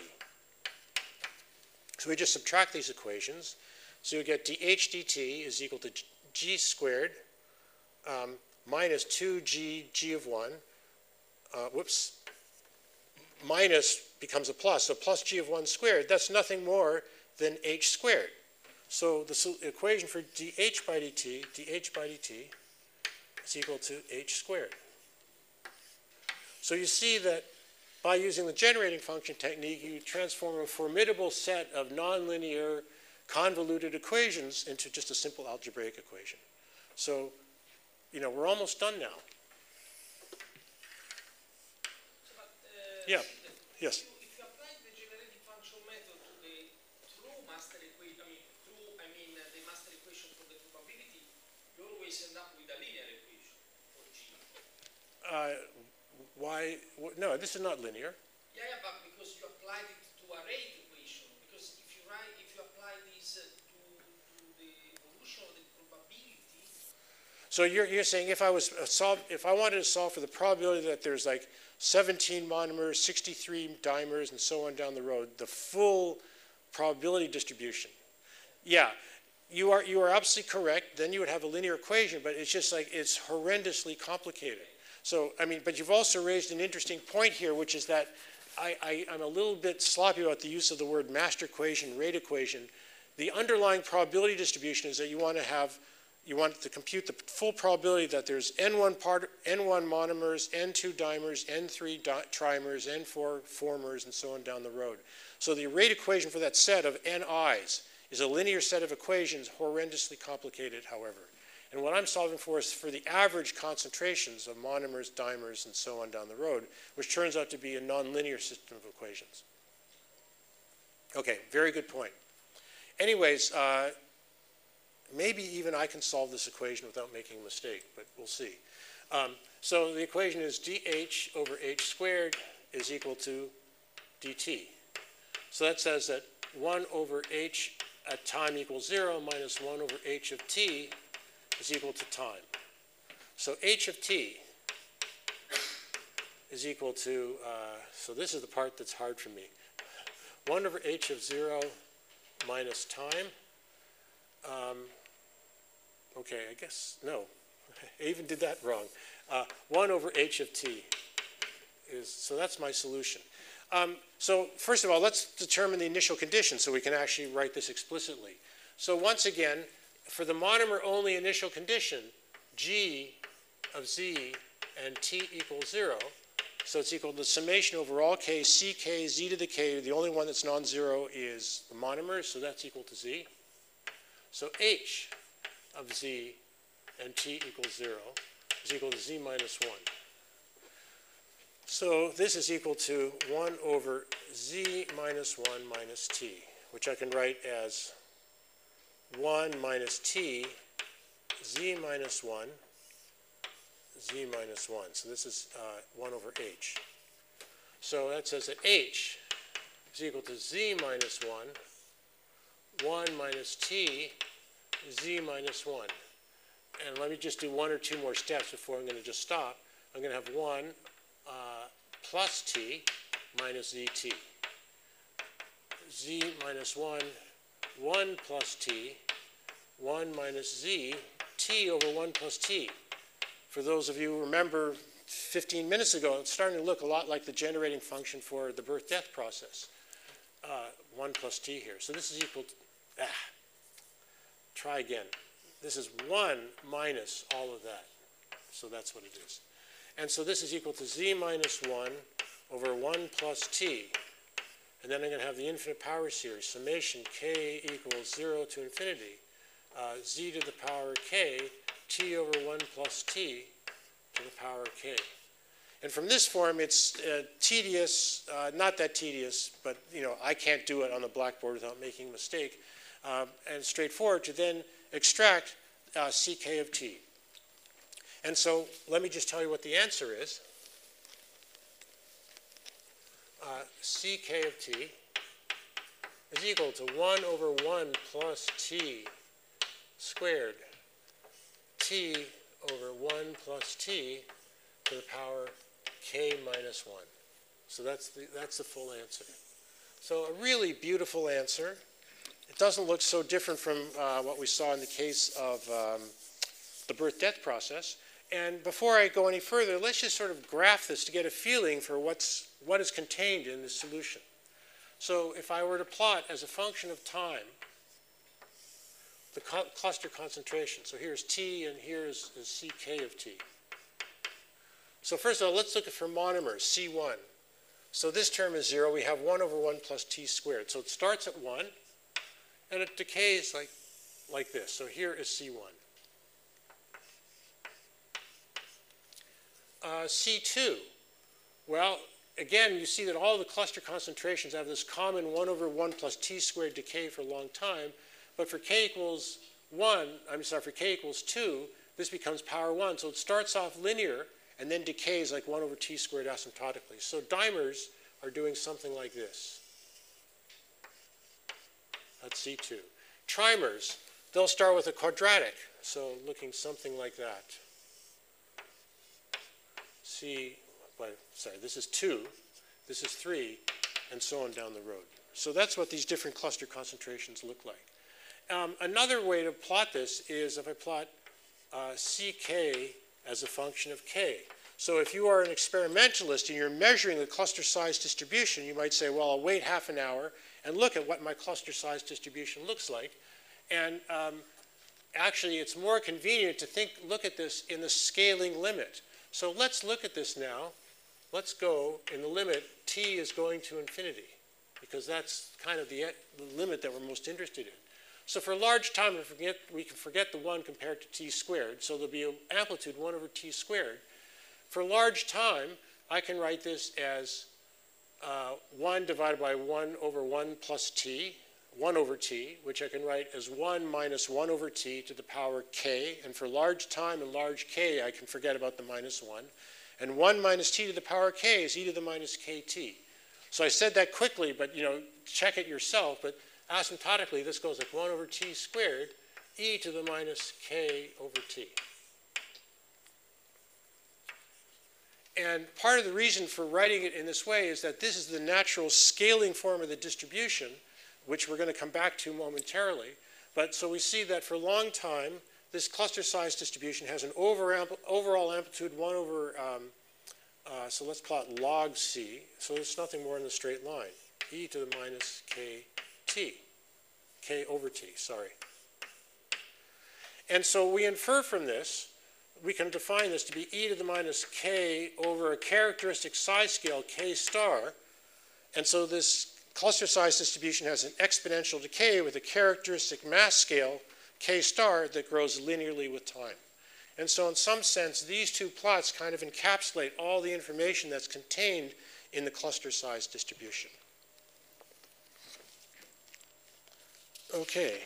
So we just subtract these equations. So you get dh dt is equal to g squared um, minus 2g g of 1, uh, whoops, minus becomes a plus, so plus g of 1 squared, that's nothing more than h squared. So the equation for dh by dt, dh by dt, is equal to h squared. So you see that by using the generating function technique, you transform a formidable set of nonlinear convoluted equations into just a simple algebraic equation. So, you know, we're almost done now. But, uh, Yeah, yes. Uh, why? No, this is not linear. Yeah, yeah, but because you applied it to a rate equation, because if you write, if you apply this uh, to, to the evolution of the probability, So you're, you're saying if I was uh, solve, if I wanted to solve for the probability that there's like 17 monomers, 63 dimers, and so on down the road, the full probability distribution. Yeah, you are you are absolutely correct. Then you would have a linear equation, but it's just like it's horrendously complicated. So I mean, but you've also raised an interesting point here, which is that I, I, I'm a little bit sloppy about the use of the word master equation, rate equation. The underlying probability distribution is that you want to have you want to compute the full probability that there's N1 part, N1 monomers, N2 dimers, N3 di trimers, N4 formers, and so on down the road. So the rate equation for that set of Ni's is a linear set of equations, horrendously complicated, however. And what I'm solving for is for the average concentrations of monomers, dimers, and so on down the road, which turns out to be a nonlinear system of equations. Okay, very good point. Anyways, uh, maybe even I can solve this equation without making a mistake, but we'll see. Um, so the equation is dh over h squared is equal to dt. So that says that 1 over h at time equals 0 minus 1 over h of t is equal to time. So h of t is equal to, uh, so this is the part that's hard for me. 1 over h of 0 minus time. Um, okay, I guess, no, I even did that wrong. Uh, 1 over h of t is, so that's my solution. Um, so first of all, let's determine the initial condition so we can actually write this explicitly. So once again, for the monomer-only initial condition, g of z and t equals 0, so it's equal to the summation over all k, ck, z to the k. The only one that's non-zero is the monomer, so that's equal to z. So h of z and t equals 0 is equal to z minus 1. So this is equal to 1 over z minus 1 minus t, which I can write as 1 minus t, z minus 1, z minus 1. So this is uh, 1 over h. So that says that h is equal to z minus 1, 1 minus t, z minus 1. And let me just do one or two more steps before I'm going to just stop. I'm going to have 1 uh, plus t minus zt. z minus 1, 1 plus t, 1 minus z, t over 1 plus t. For those of you who remember 15 minutes ago, it's starting to look a lot like the generating function for the birth-death process. Uh, 1 plus t here. So this is equal to, ah, try again. This is 1 minus all of that. So that's what it is. And so this is equal to z minus 1 over 1 plus t. And then I'm going to have the infinite power series, summation k equals 0 to infinity, uh, z to the power k t over 1 plus t to the power k. And from this form, it's uh, tedious, uh, not that tedious, but you know, I can't do it on the blackboard without making a mistake, uh, and straightforward to then extract uh, ck of t. And so let me just tell you what the answer is. Uh, ck of t is equal to 1 over 1 plus t squared t over 1 plus t to the power k minus 1. So that's the, that's the full answer. So a really beautiful answer. It doesn't look so different from uh, what we saw in the case of um, the birth-death process. And before I go any further, let's just sort of graph this to get a feeling for what's, what is contained in the solution. So if I were to plot as a function of time the co cluster concentration. So here's T and here's CK of T. So first of all, let's look at for monomers, C1. So this term is 0. We have 1 over 1 plus T squared. So it starts at 1, and it decays like, like this. So here is C1. Uh, C2, well, again, you see that all the cluster concentrations have this common 1 over 1 plus T squared decay for a long time. But for k equals 1, I'm sorry, for k equals 2, this becomes power 1. So it starts off linear and then decays like 1 over t squared asymptotically. So dimers are doing something like this. That's C2. Trimers, they'll start with a quadratic, so looking something like that. C, but, sorry, this is 2, this is 3, and so on down the road. So that's what these different cluster concentrations look like. Um, another way to plot this is if I plot uh, CK as a function of K. So if you are an experimentalist and you're measuring the cluster size distribution, you might say, well, I'll wait half an hour and look at what my cluster size distribution looks like. And um, actually, it's more convenient to think, look at this in the scaling limit. So let's look at this now. Let's go in the limit t is going to infinity, because that's kind of the, the limit that we're most interested in. So for large time, we, forget, we can forget the 1 compared to t squared. So there'll be an amplitude 1 over t squared. For large time, I can write this as uh, 1 divided by 1 over 1 plus t, 1 over t, which I can write as 1 minus 1 over t to the power k. And for large time and large k, I can forget about the minus 1. And 1 minus t to the power k is e to the minus kt. So I said that quickly, but you know, check it yourself. But asymptotically, this goes like 1 over t squared e to the minus k over t. And part of the reason for writing it in this way is that this is the natural scaling form of the distribution, which we're going to come back to momentarily. But so we see that for a long time, this cluster size distribution has an overall amplitude 1 over, um, uh, so let's plot log c. So it's nothing more than a straight line, e to the minus kt, k over t, sorry. And so we infer from this, we can define this to be e to the minus k over a characteristic size scale k star. And so this cluster size distribution has an exponential decay with a characteristic mass scale k star that grows linearly with time. And so in some sense, these two plots kind of encapsulate all the information that's contained in the cluster size distribution. Okay.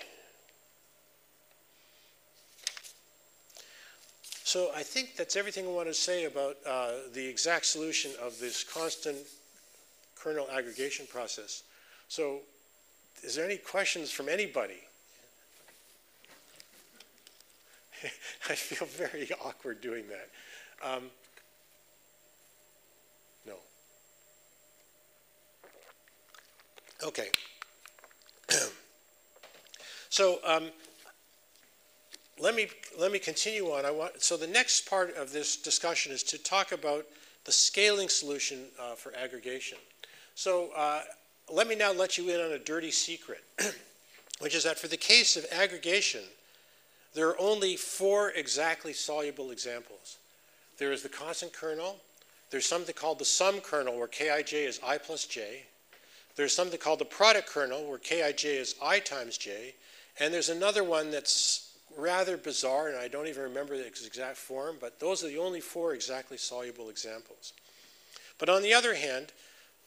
So I think that's everything I want to say about uh, the exact solution of this constant kernel aggregation process. So is there any questions from anybody? I feel very awkward doing that. Um, no. Okay. so um, let me let me continue on. I want so the next part of this discussion is to talk about the scaling solution uh, for aggregation. So uh, let me now let you in on a dirty secret, which is that for the case of aggregation, there are only four exactly soluble examples. There is the constant kernel. There's something called the sum kernel, where kij is i plus j. There's something called the product kernel, where kij is i times j. And there's another one that's rather bizarre, and I don't even remember the exact form, but those are the only four exactly soluble examples. But on the other hand,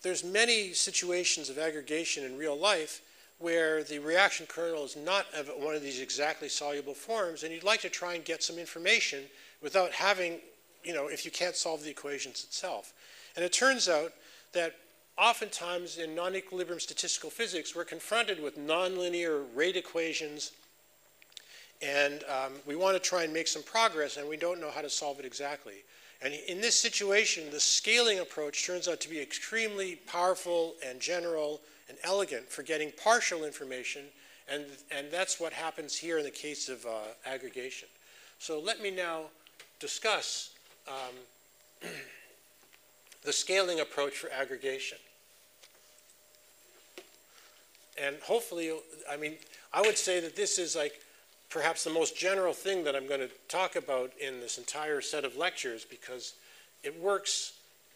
there's many situations of aggregation in real life where the reaction kernel is not of one of these exactly soluble forms, and you'd like to try and get some information without having, you know, if you can't solve the equations itself. And it turns out that oftentimes in non-equilibrium statistical physics, we're confronted with nonlinear rate equations, and um, we want to try and make some progress, and we don't know how to solve it exactly. And in this situation, the scaling approach turns out to be extremely powerful and general and elegant for getting partial information, and, and that's what happens here in the case of uh, aggregation. So let me now discuss um, the scaling approach for aggregation. And hopefully, I mean, I would say that this is like perhaps the most general thing that I'm going to talk about in this entire set of lectures because it works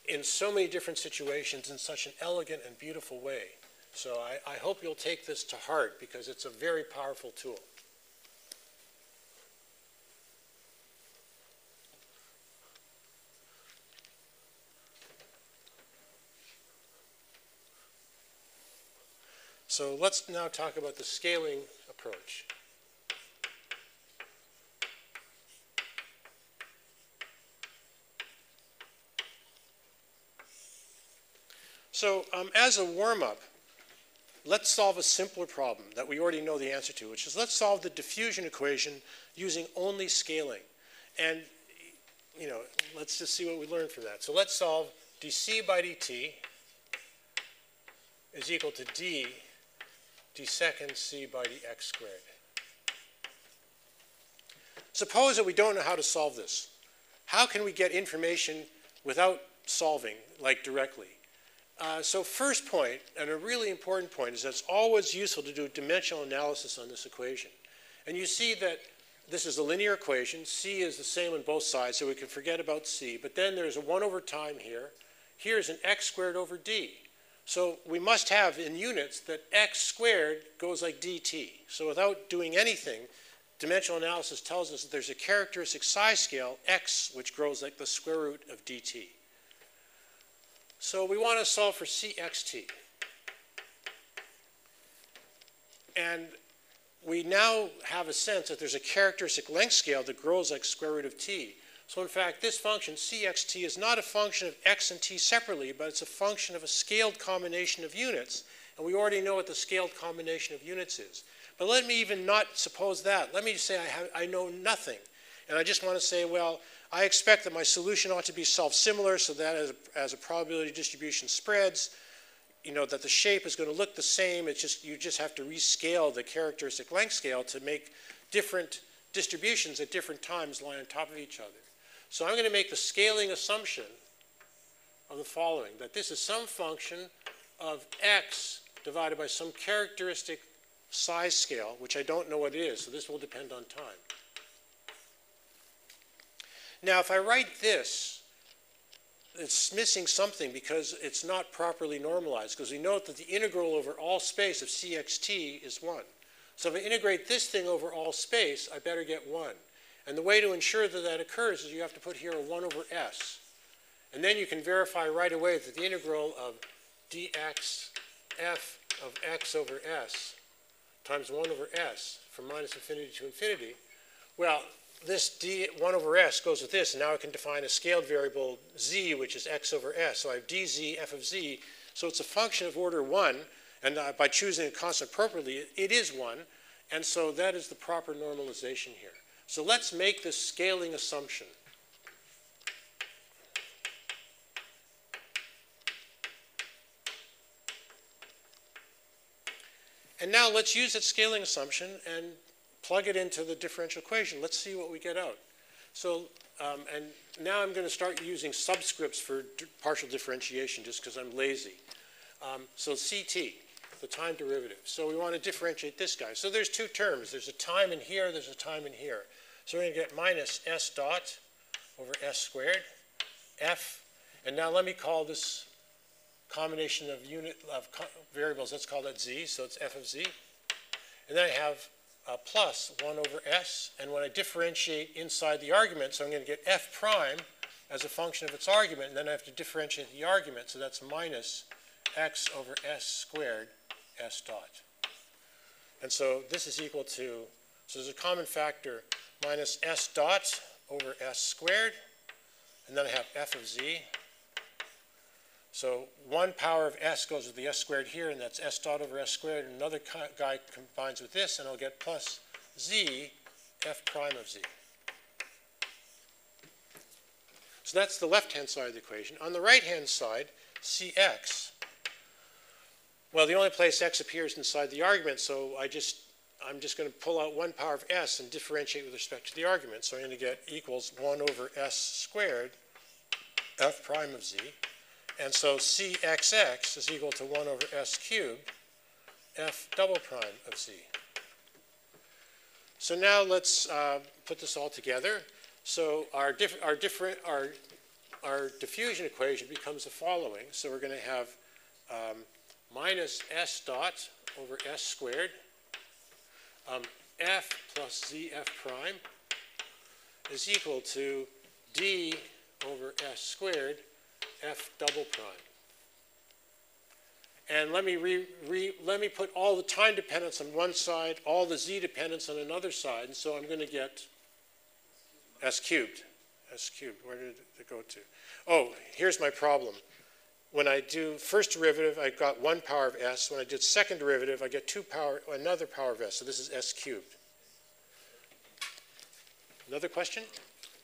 in so many different situations in such an elegant and beautiful way. So I, I hope you'll take this to heart because it's a very powerful tool. So let's now talk about the scaling approach. So um, as a warm-up, let's solve a simpler problem that we already know the answer to, which is let's solve the diffusion equation using only scaling. And, you know, let's just see what we learn from that. So let's solve dc by dt is equal to d d second c by dx squared. Suppose that we don't know how to solve this. How can we get information without solving, like directly? Uh, so first point, and a really important point, is that it's always useful to do dimensional analysis on this equation. And you see that this is a linear equation. C is the same on both sides, so we can forget about C. But then there's a 1 over time here. Here's an x squared over d. So we must have in units that x squared goes like dt. So without doing anything, dimensional analysis tells us that there's a characteristic size scale, x, which grows like the square root of dt. So we want to solve for CXT. And we now have a sense that there's a characteristic length scale that grows like square root of t. So in fact, this function, cxt, is not a function of x and t separately, but it's a function of a scaled combination of units. And we already know what the scaled combination of units is. But let me even not suppose that. Let me say I, have, I know nothing. And I just want to say, well, I expect that my solution ought to be self-similar so that as a, as a probability distribution spreads, you know, that the shape is going to look the same. It's just, you just have to rescale the characteristic length scale to make different distributions at different times lie on top of each other. So I'm going to make the scaling assumption of the following, that this is some function of x divided by some characteristic size scale, which I don't know what it is, so this will depend on time. Now, if I write this, it's missing something because it's not properly normalized, because we note that the integral over all space of cxt is 1. So if I integrate this thing over all space, I better get 1. And the way to ensure that that occurs is you have to put here a 1 over s. And then you can verify right away that the integral of dx f of x over s times 1 over s from minus infinity to infinity, well, this d 1 over s goes with this, and now I can define a scaled variable z, which is x over s. So I have dz f of z. So it's a function of order 1, and uh, by choosing a constant appropriately, it is 1. And so that is the proper normalization here. So let's make this scaling assumption. And now let's use that scaling assumption and plug it into the differential equation. Let's see what we get out. So, um, and now I'm going to start using subscripts for partial differentiation just because I'm lazy. Um, so CT, the time derivative. So we want to differentiate this guy. So there's two terms. There's a time in here, there's a time in here. So we're going to get minus s dot over s squared, f. And now let me call this combination of unit of variables, let's call that z, so it's f of z. And then I have uh, plus 1 over s, and when I differentiate inside the argument, so I'm going to get f prime as a function of its argument, and then I have to differentiate the argument, so that's minus x over s squared s dot. And so this is equal to, so there's a common factor, minus s dot over s squared, and then I have f of z so one power of s goes with the s squared here, and that's s dot over s squared, and another guy combines with this, and I'll get plus z f prime of z. So that's the left-hand side of the equation. On the right-hand side, cx, well, the only place x appears inside the argument, so I just, I'm just going to pull out one power of s and differentiate with respect to the argument. So I'm going to get equals 1 over s squared f prime of z and so Cxx is equal to 1 over s cubed f double prime of z. So now let's uh, put this all together. So our, diff our, different, our, our diffusion equation becomes the following. So we're going to have um, minus s dot over s squared um, f plus zf prime is equal to d over s squared f double prime. And let me, re, re, let me put all the time dependence on one side, all the z dependence on another side, and so I'm going to get s cubed. s cubed, where did it go to? Oh, here's my problem. When I do first derivative, I got one power of s. When I did second derivative, I get two power, another power of s. So this is s cubed. Another question?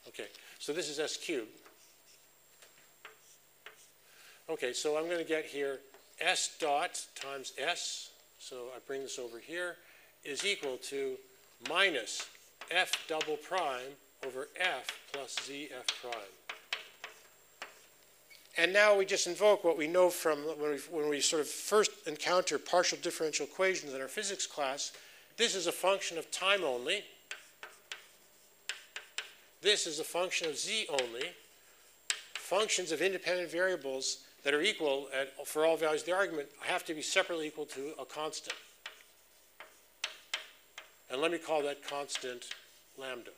Okay, so this is s cubed. Okay, so I'm going to get here S dot times S, so I bring this over here, is equal to minus F double prime over F plus ZF prime. And now we just invoke what we know from when we, when we sort of first encounter partial differential equations in our physics class. This is a function of time only. This is a function of z only. Functions of independent variables that are equal at, for all values of the argument have to be separately equal to a constant. And let me call that constant lambda.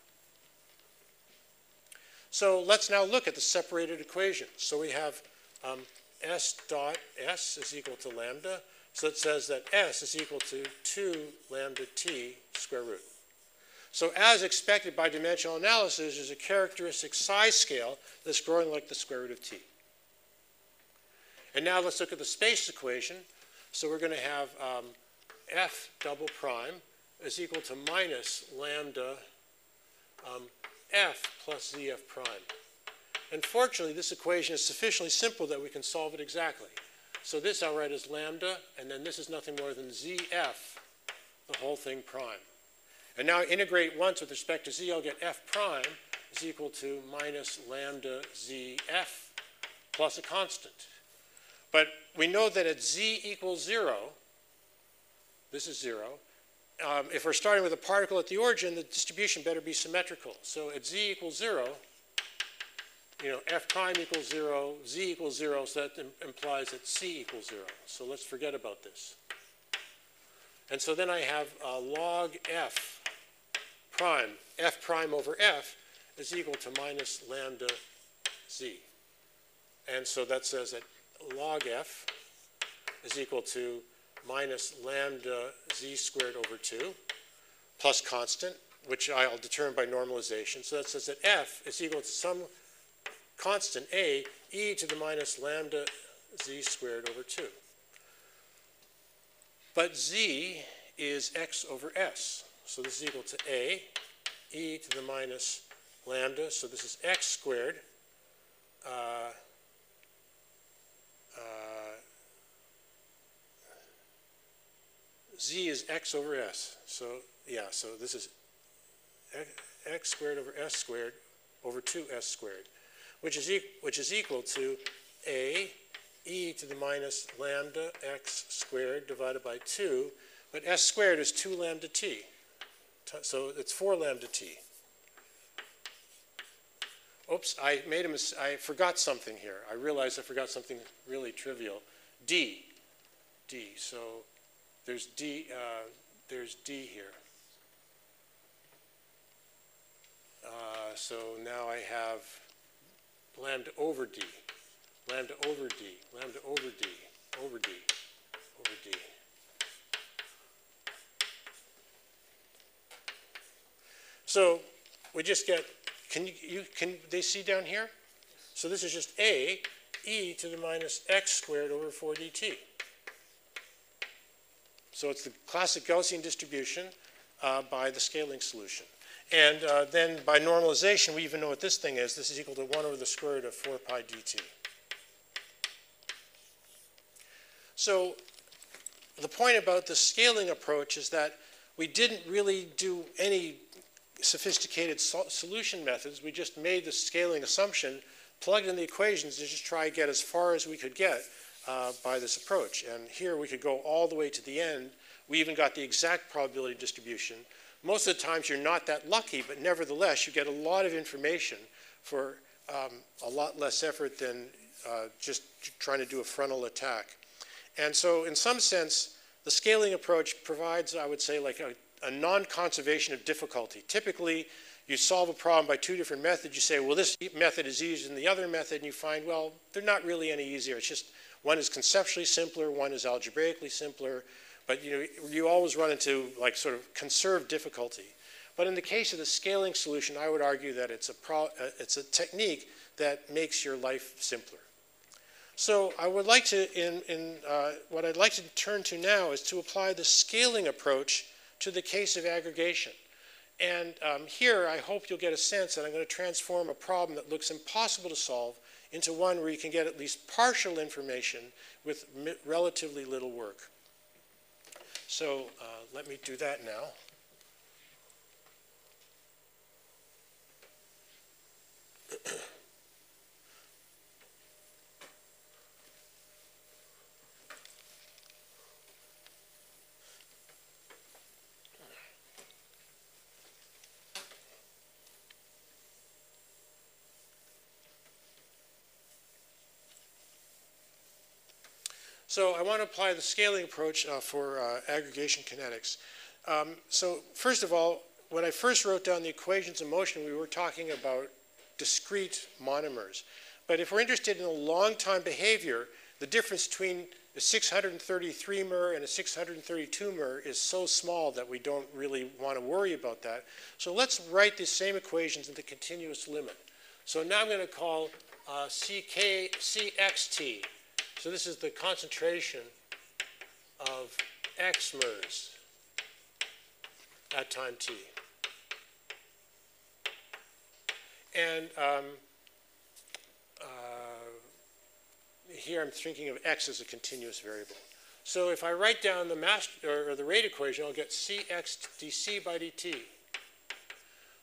So let's now look at the separated equation. So we have um, s dot s is equal to lambda. So it says that s is equal to 2 lambda t square root. So as expected by dimensional analysis, there's a characteristic size scale that's growing like the square root of t. And now let's look at the space equation. So we're going to have um, f double prime is equal to minus lambda um, f plus zf prime. And fortunately, this equation is sufficiently simple that we can solve it exactly. So this I'll write as lambda, and then this is nothing more than ZF, the whole thing prime. And now integrate once with respect to Z, I'll get F prime is equal to minus lambda ZF plus a constant. But we know that at Z equals zero, this is zero, um, if we're starting with a particle at the origin, the distribution better be symmetrical. So at Z equals zero, you know, F prime equals zero, Z equals zero, so that Im implies that C equals zero. So let's forget about this. And so then I have uh, log F prime, F prime over F is equal to minus lambda Z. And so that says that log F is equal to minus lambda z squared over 2 plus constant, which I'll determine by normalization. So that says that f is equal to some constant a e to the minus lambda z squared over 2. But z is x over s. So this is equal to a e to the minus lambda. So this is x squared. Uh, z is x over s. So yeah, so this is x squared over s squared over 2s squared, which is, e which is equal to a e to the minus lambda x squared divided by 2, but s squared is 2 lambda t. So it's 4 lambda t. Oops, I made a mis I forgot something here. I realized I forgot something really trivial. D. D. So there's D, uh, there's D here. Uh, so now I have lambda over D, lambda over D, lambda over D, over D, over D. So we just get, can you, you, can they see down here? So this is just A e to the minus x squared over 4 dt. So it's the classic Gaussian distribution uh, by the scaling solution. And uh, then by normalization, we even know what this thing is. This is equal to 1 over the square root of 4 pi dt. So the point about the scaling approach is that we didn't really do any sophisticated so solution methods. We just made the scaling assumption, plugged in the equations, and just try to get as far as we could get uh, by this approach. And here we could go all the way to the end. We even got the exact probability distribution. Most of the times you're not that lucky, but nevertheless you get a lot of information for um, a lot less effort than uh, just trying to do a frontal attack. And so in some sense, the scaling approach provides, I would say, like a, a non-conservation of difficulty. Typically, you solve a problem by two different methods. You say, well, this method is easier than the other method, and you find, well, they're not really any easier. It's just one is conceptually simpler, one is algebraically simpler, but you know, you always run into like sort of conserved difficulty. But in the case of the scaling solution, I would argue that it's a, pro, uh, it's a technique that makes your life simpler. So I would like to, in, in uh, what I'd like to turn to now is to apply the scaling approach to the case of aggregation. And um, here, I hope you'll get a sense that I'm going to transform a problem that looks impossible to solve into one where you can get at least partial information with relatively little work. So uh, let me do that now. So I want to apply the scaling approach uh, for uh, aggregation kinetics. Um, so first of all, when I first wrote down the equations of motion, we were talking about discrete monomers. But if we're interested in a long time behavior, the difference between a 633 mer and a 632 mer is so small that we don't really want to worry about that. So let's write these same equations in the continuous limit. So now I'm going to call uh, CK, CXT so this is the concentration of X mers at time t. And um, uh, here I'm thinking of x as a continuous variable. So if I write down the mass or, or the rate equation, I'll get cx dc by dt.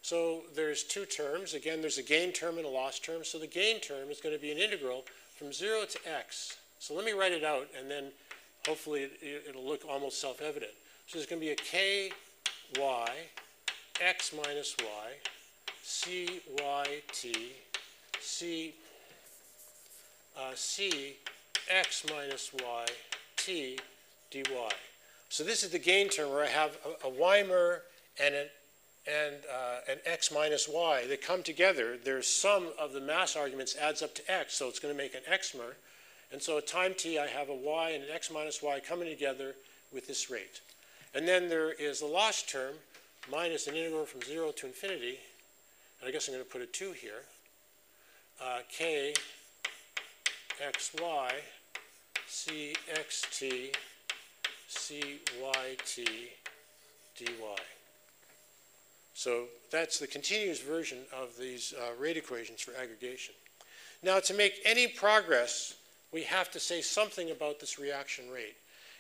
So there's two terms. Again, there's a gain term and a loss term. So the gain term is going to be an integral from 0 to x. So let me write it out, and then hopefully it, will look almost self-evident. So there's going to be a ky x minus y, cyt, c, uh, c x minus y, t dy. So this is the gain term where I have a, a y-mer and an and uh, an x minus y, they come together. Their sum of the mass arguments adds up to x, so it's going to make an xmer. And so at time t, I have a y and an x minus y coming together with this rate. And then there is the loss term minus an integral from 0 to infinity. And I guess I'm going to put a 2 here. Uh, k xy dy. So that's the continuous version of these uh, rate equations for aggregation. Now to make any progress, we have to say something about this reaction rate.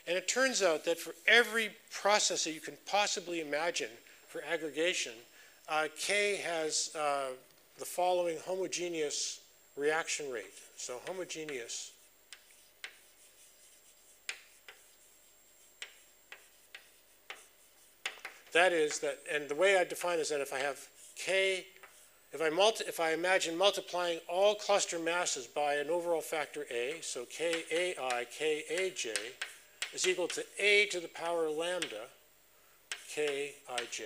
And it turns out that for every process that you can possibly imagine for aggregation, uh, K has uh, the following homogeneous reaction rate. So homogeneous That is that, and the way I define is that if I have k, if I, multi, if I imagine multiplying all cluster masses by an overall factor a, so kai, kaj is equal to a to the power lambda kij.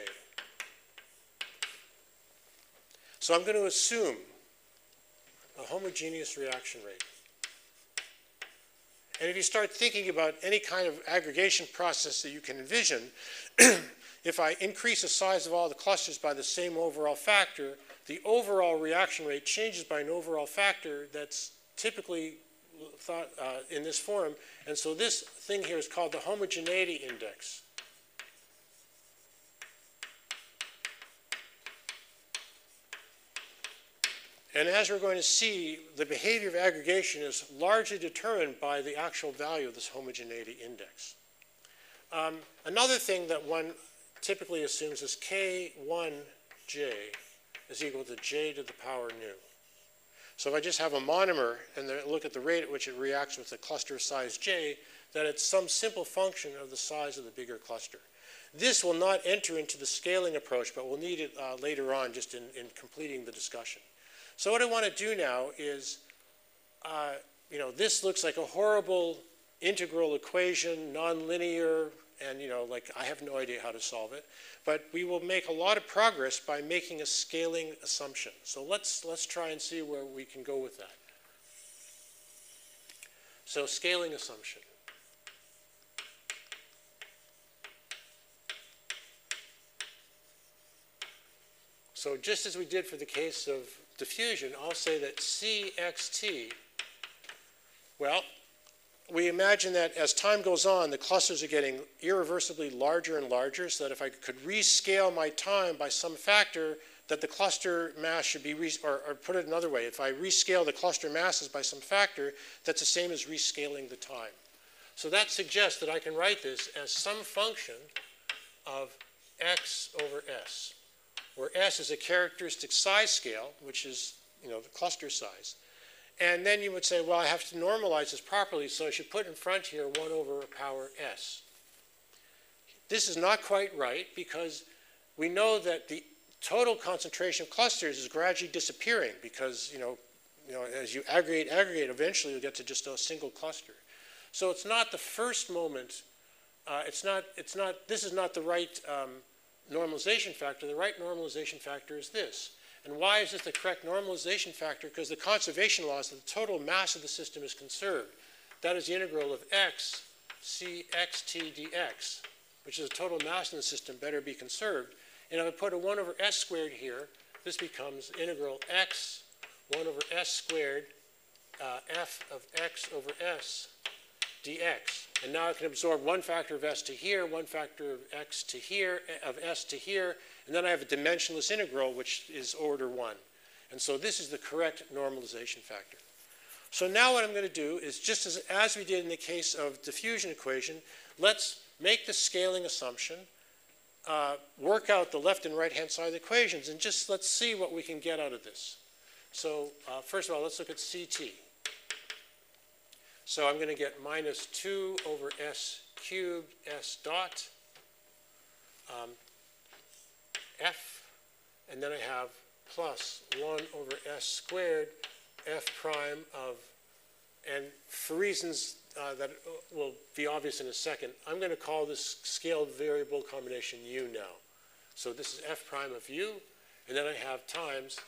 So I'm going to assume a homogeneous reaction rate. And if you start thinking about any kind of aggregation process that you can envision, if I increase the size of all the clusters by the same overall factor, the overall reaction rate changes by an overall factor that's typically thought uh, in this form. And so this thing here is called the homogeneity index. And as we're going to see, the behavior of aggregation is largely determined by the actual value of this homogeneity index. Um, another thing that one typically assumes is K1J is equal to J to the power nu. So if I just have a monomer and look at the rate at which it reacts with the cluster size J, that it's some simple function of the size of the bigger cluster. This will not enter into the scaling approach, but we'll need it uh, later on just in, in completing the discussion. So what I want to do now is, uh, you know, this looks like a horrible integral equation, nonlinear, and you know, like I have no idea how to solve it. But we will make a lot of progress by making a scaling assumption. So let's let's try and see where we can go with that. So scaling assumption. So just as we did for the case of diffusion, I'll say that CXT, well, we imagine that as time goes on, the clusters are getting irreversibly larger and larger, so that if I could rescale my time by some factor, that the cluster mass should be, or, or, put it another way, if I rescale the cluster masses by some factor, that's the same as rescaling the time. So that suggests that I can write this as some function of x over s where S is a characteristic size scale, which is you know, the cluster size. And then you would say, well, I have to normalize this properly, so I should put in front here 1 over power S. This is not quite right because we know that the total concentration of clusters is gradually disappearing because, you know, you know, as you aggregate, aggregate, eventually you'll get to just a single cluster. So it's not the first moment, uh, it's not, it's not, this is not the right um, normalization factor, the right normalization factor is this. And why is this the correct normalization factor? Because the conservation law is that the total mass of the system is conserved. That is the integral of x cxt dx, which is the total mass in the system better be conserved. And if I put a 1 over s squared here, this becomes integral x 1 over s squared uh, f of x over s dx. And now I can absorb one factor of s to here, one factor of x to here, of s to here, and then I have a dimensionless integral, which is order 1. And so this is the correct normalization factor. So now what I'm going to do is just as, as we did in the case of diffusion equation, let's make the scaling assumption, uh, work out the left and right hand side of the equations, and just let's see what we can get out of this. So uh, first of all, let's look at CT. So I'm going to get minus 2 over s cubed s dot um, f, and then I have plus 1 over s squared f prime of, and for reasons uh, that will be obvious in a second, I'm going to call this scaled variable combination u now. So this is f prime of u, and then I have times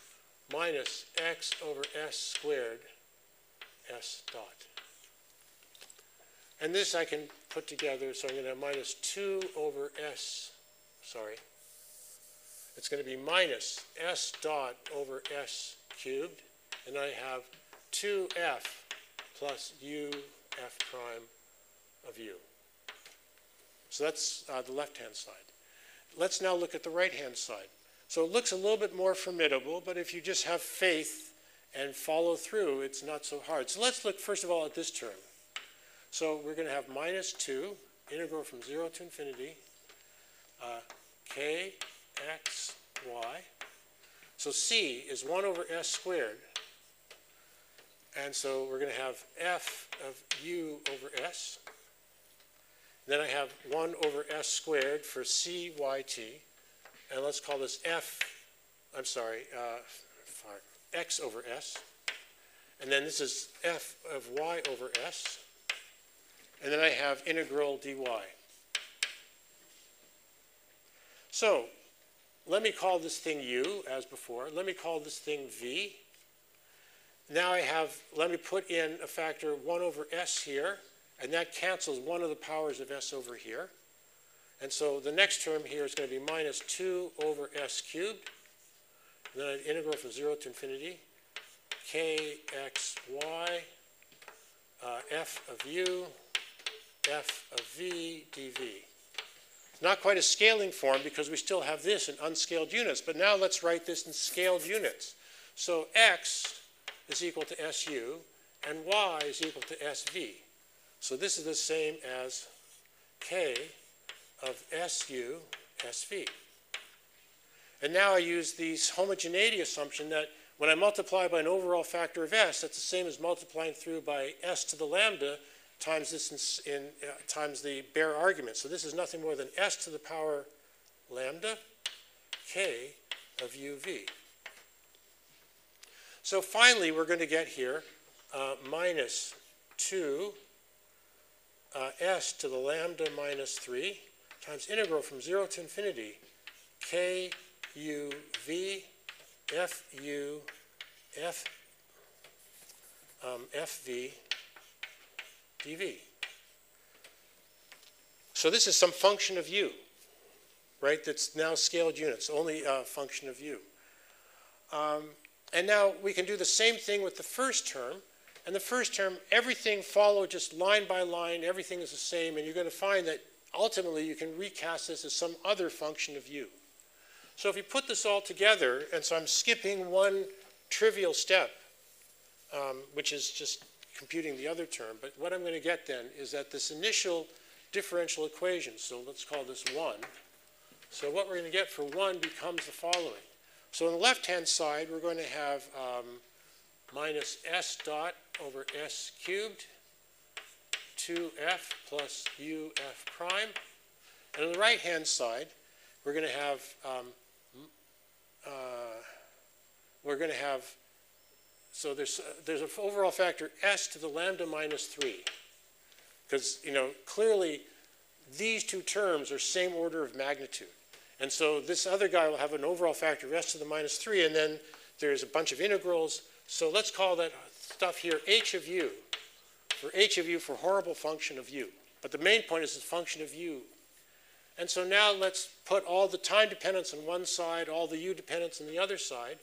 minus x over s squared s dot. And this I can put together, so I'm going to have minus 2 over s, sorry. It's going to be minus s dot over s cubed, and I have 2f plus u f prime of u. So that's uh, the left-hand side. Let's now look at the right-hand side. So it looks a little bit more formidable, but if you just have faith and follow through, it's not so hard. So let's look first of all at this term. So we're going to have minus 2, integral from 0 to infinity, uh, k x y. So c is 1 over s squared. And so we're going to have f of u over s. Then I have 1 over s squared for c y t. And let's call this f, I'm sorry, uh, x over s. And then this is f of y over s. And then I have integral dy. So let me call this thing u, as before. Let me call this thing v. Now I have, let me put in a factor 1 over s here, and that cancels one of the powers of s over here. And so the next term here is going to be minus 2 over s cubed. And then I integral from 0 to infinity, kxy, uh, f of u, f of v dv. It's not quite a scaling form because we still have this in unscaled units, but now let's write this in scaled units. So x is equal to su, and y is equal to sv. So this is the same as k of su sv. And now I use the homogeneity assumption that when I multiply by an overall factor of s, that's the same as multiplying through by s to the lambda times this in, in uh, times the bare argument. So this is nothing more than s to the power lambda k of uv. So finally, we're going to get here uh, minus 2 uh, s to the lambda minus 3 times integral from 0 to infinity k u v f u f um, f v dv. So this is some function of u, right, that's now scaled units, only a function of u. Um, and now we can do the same thing with the first term. And the first term, everything followed just line by line, everything is the same, and you're going to find that ultimately you can recast this as some other function of u. So if you put this all together, and so I'm skipping one trivial step, um, which is just computing the other term, but what I'm going to get then is that this initial differential equation, so let's call this 1. So what we're going to get for 1 becomes the following. So on the left-hand side, we're going to have um, minus s dot over s cubed 2f plus uf prime. And on the right-hand side, we're going to have um, uh, we're going to have so there's, uh, there's an overall factor s to the lambda minus 3. Because, you know, clearly these two terms are same order of magnitude. And so this other guy will have an overall factor s to the minus 3, and then there's a bunch of integrals. So let's call that stuff here h of u, for h of u for horrible function of u. But the main point is the function of u. And so now let's put all the time dependence on one side, all the u dependence on the other side.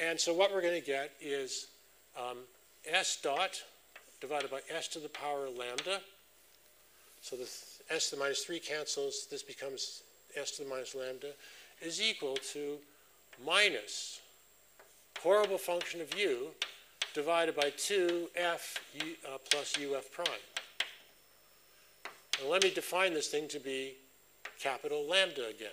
And so what we're going to get is um, s dot divided by s to the power of lambda. So the s to the minus 3 cancels. This becomes s to the minus lambda is equal to minus horrible function of u divided by 2f u, uh, plus uf prime. And let me define this thing to be capital lambda again.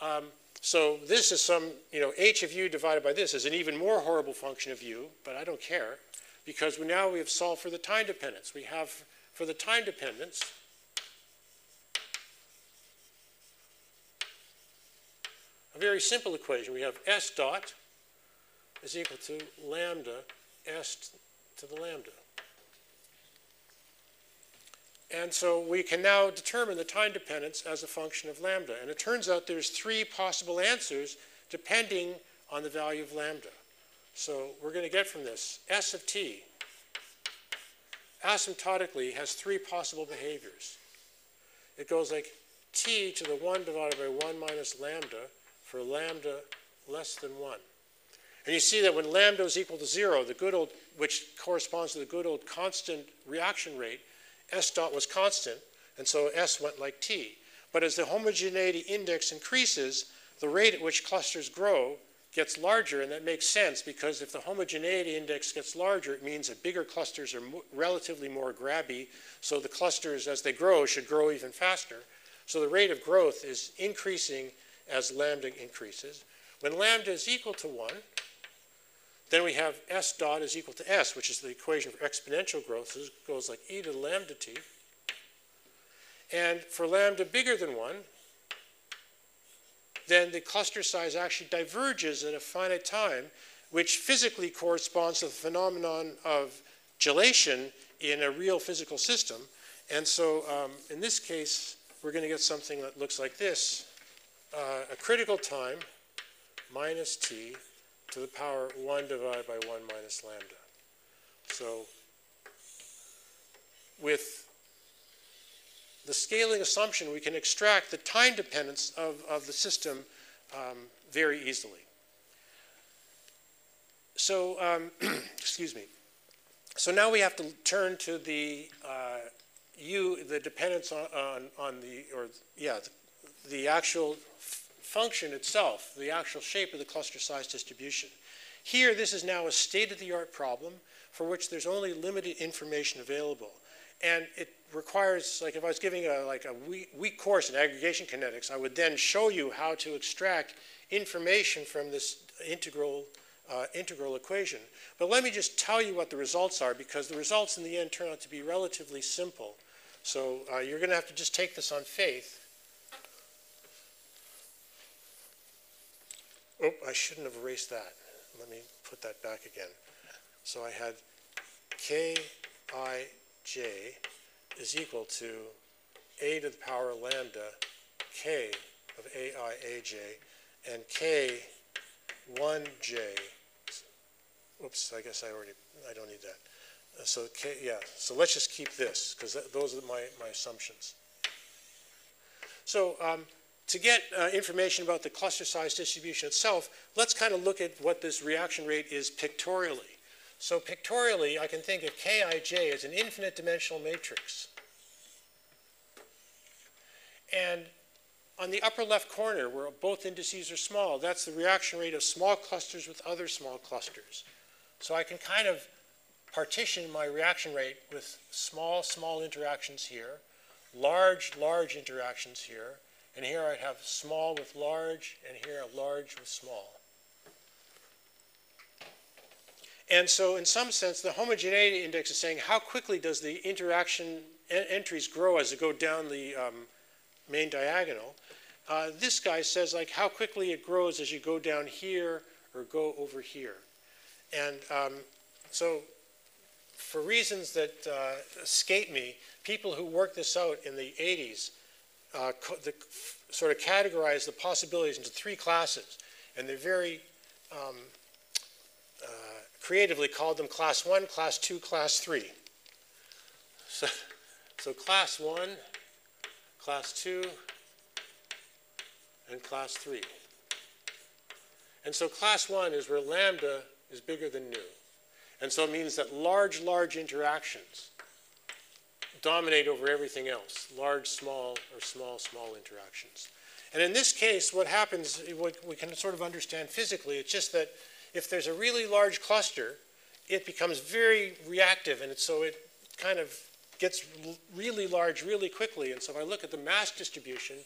Um, so this is some, you know, h of u divided by this is an even more horrible function of u, but I don't care because we now we have solved for the time dependence. We have for the time dependence a very simple equation. We have s dot is equal to lambda s to the lambda. And so we can now determine the time dependence as a function of lambda. And it turns out there's three possible answers depending on the value of lambda. So we're going to get from this S of t asymptotically has three possible behaviors. It goes like t to the 1 divided by 1 minus lambda for lambda less than 1. And you see that when lambda is equal to 0, the good old, which corresponds to the good old constant reaction rate, S dot was constant, and so S went like T. But as the homogeneity index increases, the rate at which clusters grow gets larger, and that makes sense because if the homogeneity index gets larger, it means that bigger clusters are mo relatively more grabby, so the clusters, as they grow, should grow even faster. So the rate of growth is increasing as lambda increases. When lambda is equal to 1, then we have S dot is equal to S, which is the equation for exponential growth. So it goes like e to the lambda t. And for lambda bigger than 1, then the cluster size actually diverges at a finite time, which physically corresponds to the phenomenon of gelation in a real physical system. And so um, in this case, we're going to get something that looks like this. Uh, a critical time minus t to the power 1 divided by 1 minus lambda. So with the scaling assumption, we can extract the time dependence of, of the system um, very easily. So, um, excuse me. So now we have to turn to the uh, u, the dependence on, on, on the, or yeah, the, the actual function itself, the actual shape of the cluster size distribution. Here, this is now a state-of-the-art problem for which there's only limited information available. And it requires, like if I was giving a, like a week, course in aggregation kinetics, I would then show you how to extract information from this integral, uh, integral equation. But let me just tell you what the results are because the results in the end turn out to be relatively simple. So uh, you're going to have to just take this on faith. Oh, I shouldn't have erased that. Let me put that back again. So I had Kij is equal to a to the power lambda k of aiaj and k 1j. Oops, I guess I already, I don't need that. So k, yeah, so let's just keep this because those are my, my assumptions. So um, to get uh, information about the cluster size distribution itself, let's kind of look at what this reaction rate is pictorially. So pictorially, I can think of Kij as an infinite dimensional matrix. And on the upper left corner, where both indices are small, that's the reaction rate of small clusters with other small clusters. So I can kind of partition my reaction rate with small, small interactions here, large, large interactions here, and here I have small with large, and here large with small. And so in some sense, the homogeneity index is saying how quickly does the interaction entries grow as it go down the um, main diagonal. Uh, this guy says like how quickly it grows as you go down here or go over here. And um, so for reasons that uh, escape me, people who worked this out in the 80s uh, the, sort of categorize the possibilities into three classes. And they're very um, uh, creatively called them class one, class two, class three. So, so class one, class two, and class three. And so class one is where lambda is bigger than nu. And so it means that large, large interactions dominate over everything else, large, small, or small, small interactions. And in this case, what happens, what we can sort of understand physically, it's just that if there's a really large cluster, it becomes very reactive, and so it kind of gets really large really quickly. And so if I look at the mass distribution,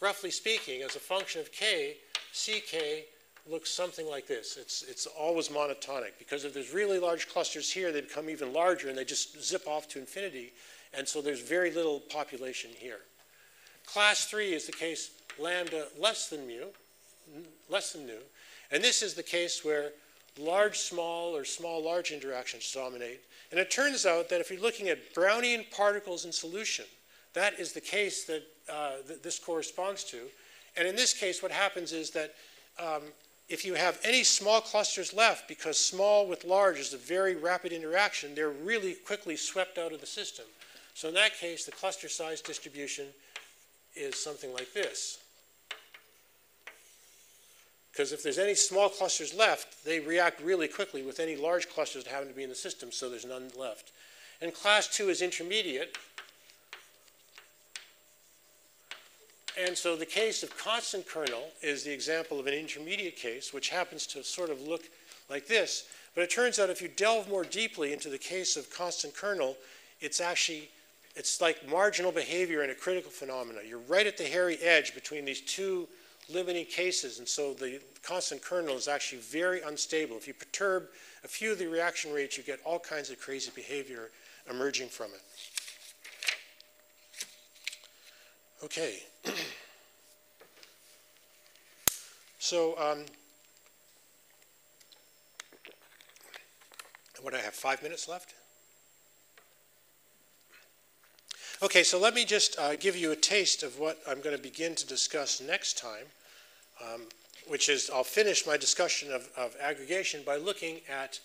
roughly speaking, as a function of k, ck looks something like this. It's, it's always monotonic, because if there's really large clusters here, they become even larger, and they just zip off to infinity, and so there's very little population here. Class 3 is the case lambda less than mu, less than nu, and this is the case where large small or small large interactions dominate. And it turns out that if you're looking at Brownian particles in solution, that is the case that uh, th- this corresponds to. And in this case, what happens is that um, if you have any small clusters left, because small with large is a very rapid interaction, they're really quickly swept out of the system. So in that case, the cluster size distribution is something like this. Because if there's any small clusters left, they react really quickly with any large clusters that happen to be in the system, so there's none left. And class two is intermediate. And so the case of constant kernel is the example of an intermediate case, which happens to sort of look like this. But it turns out if you delve more deeply into the case of constant kernel, it's actually, it's like marginal behavior in a critical phenomena. You're right at the hairy edge between these two limiting cases, and so the constant kernel is actually very unstable. If you perturb a few of the reaction rates, you get all kinds of crazy behavior emerging from it. Okay. so, um, what, I have five minutes left? Okay, so let me just uh, give you a taste of what I'm going to begin to discuss next time, um, which is I'll finish my discussion of, of aggregation by looking at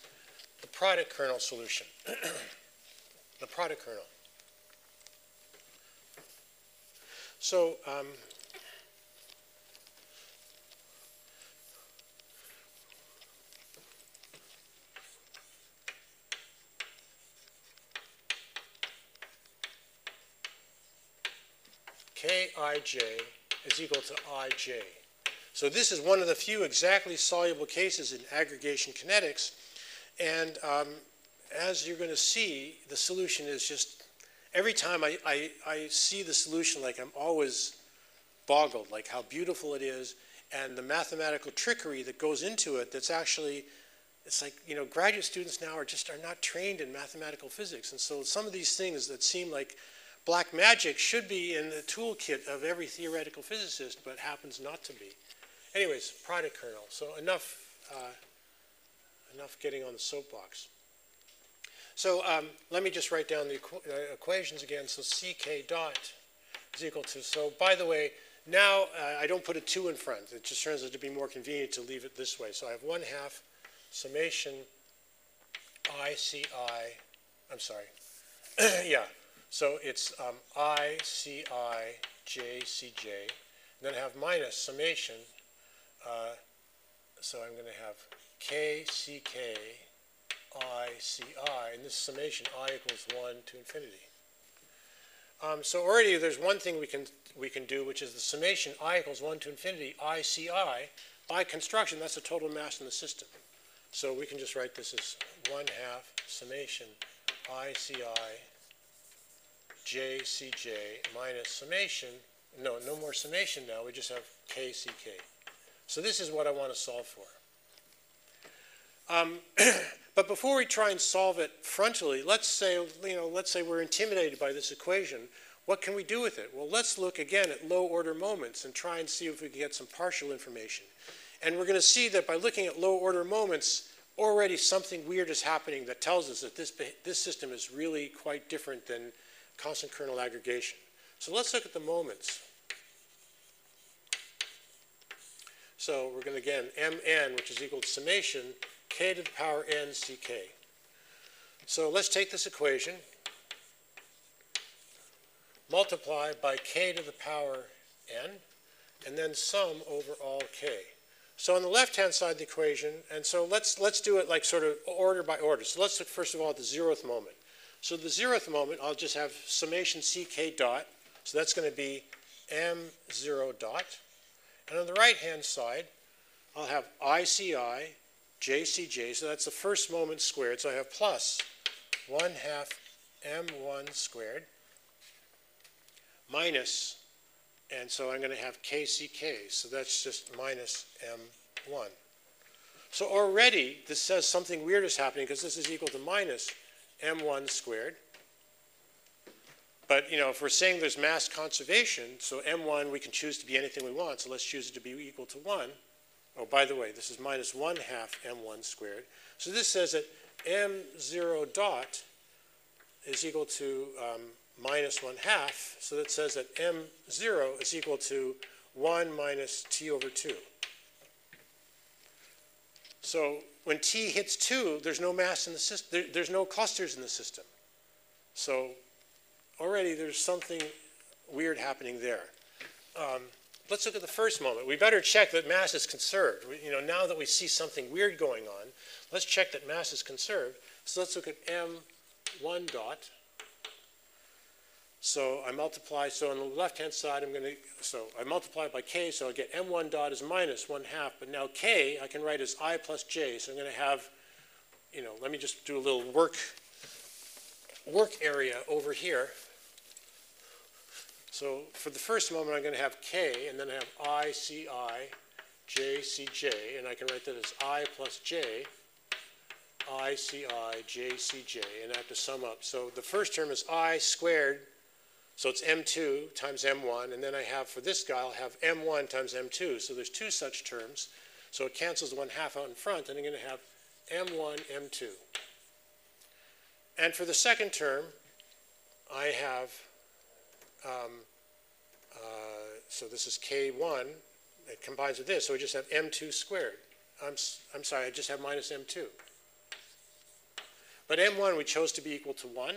the product kernel solution. the product kernel. So, um, Kij is equal to Ij. So this is one of the few exactly soluble cases in aggregation kinetics. And um, as you're going to see, the solution is just, every time I, I, I see the solution, like I'm always boggled, like how beautiful it is, and the mathematical trickery that goes into it that's actually, it's like, you know, graduate students now are just are not trained in mathematical physics. And so some of these things that seem like black magic should be in the toolkit of every theoretical physicist, but happens not to be. Anyways, product kernel. So enough, uh, enough getting on the soapbox. So um, let me just write down the equ uh, equations again. So ck dot is equal to, so by the way, now uh, I don't put a 2 in front. It just turns out to be more convenient to leave it this way. So I have 1 half summation ICI, I'm sorry, yeah, so it's um, I, C, I, J, C, J. And then I have minus summation. Uh, so I'm going to have K, C, K, I, C, I. And this summation, I equals 1 to infinity. Um, so already there's one thing we can, we can do, which is the summation I equals 1 to infinity, I, C, I. By construction, that's the total mass in the system. So we can just write this as 1 half summation I, C, I JCJ minus summation, no, no more summation now, we just have KCK. So this is what I want to solve for. Um, but before we try and solve it frontally, let's say, you know, let's say we're intimidated by this equation. What can we do with it? Well, let's look again at low order moments and try and see if we can get some partial information. And we're going to see that by looking at low order moments, already something weird is happening that tells us that this, this system is really quite different than constant kernel aggregation. So let's look at the moments. So we're going to, again, mn, which is equal to summation k to the power n ck. So let's take this equation, multiply by k to the power n, and then sum over all k. So on the left-hand side of the equation, and so let's, let's do it like sort of order by order. So let's look first of all at the zeroth moment. So the zeroth moment, I'll just have summation ck dot. So that's going to be m0 dot. And on the right-hand side, I'll have ICI JCJ, so that's the first moment squared, so I have plus 1 half m1 squared minus, and so I'm going to have KCK, so that's just minus m1. So already this says something weird is happening because this is equal to minus m1 squared. But, you know, if we're saying there's mass conservation, so m1 we can choose to be anything we want, so let's choose it to be equal to 1. Oh, by the way, this is minus 1 half m1 squared. So this says that m0 dot is equal to um, minus 1 half, so that says that m0 is equal to 1 minus t over 2. So when t hits 2, there's no mass in the system, there, there's no clusters in the system. So already there's something weird happening there. Um, let's look at the first moment. We better check that mass is conserved. We, you know, now that we see something weird going on, let's check that mass is conserved. So let's look at m1 dot. So I multiply, so on the left-hand side, I'm going to, so I multiply by k, so I get m1 dot is minus 1 half, but now k I can write as i plus j, so I'm going to have, you know, let me just do a little work, work area over here. So for the first moment, I'm going to have k, and then I have i, c, i, j, c, j, and I can write that as i plus j, i, c, i, j, c, j, and I have to sum up. So the first term is i squared so it's M2 times M1, and then I have, for this guy, I'll have M1 times M2. So there's two such terms. So it cancels one half out in front, and I'm going to have M1, M2. And for the second term, I have, um, uh, so this is K1, it combines with this, so we just have M2 squared. I'm, I'm sorry, I just have minus M2. But M1 we chose to be equal to 1,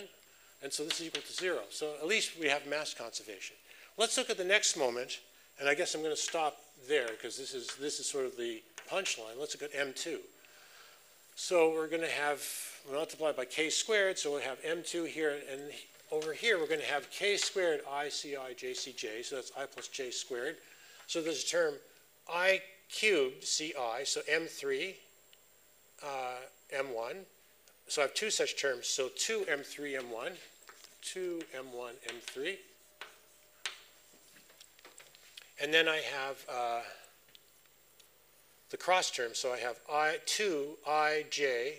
and so this is equal to zero. So at least we have mass conservation. Let's look at the next moment, and I guess I'm going to stop there because this is, this is sort of the punchline. Let's look at M2. So we're going to have multiplied by k squared, so we'll have M2 here, and over here we're going to have k squared i c i j c j, so that's i plus j squared. So there's a term i cubed ci, so M3 uh, M1. So I have two such terms, so 2 M3 M1 2, M1, M3. And then I have uh, the cross term. So I have I, 2 ij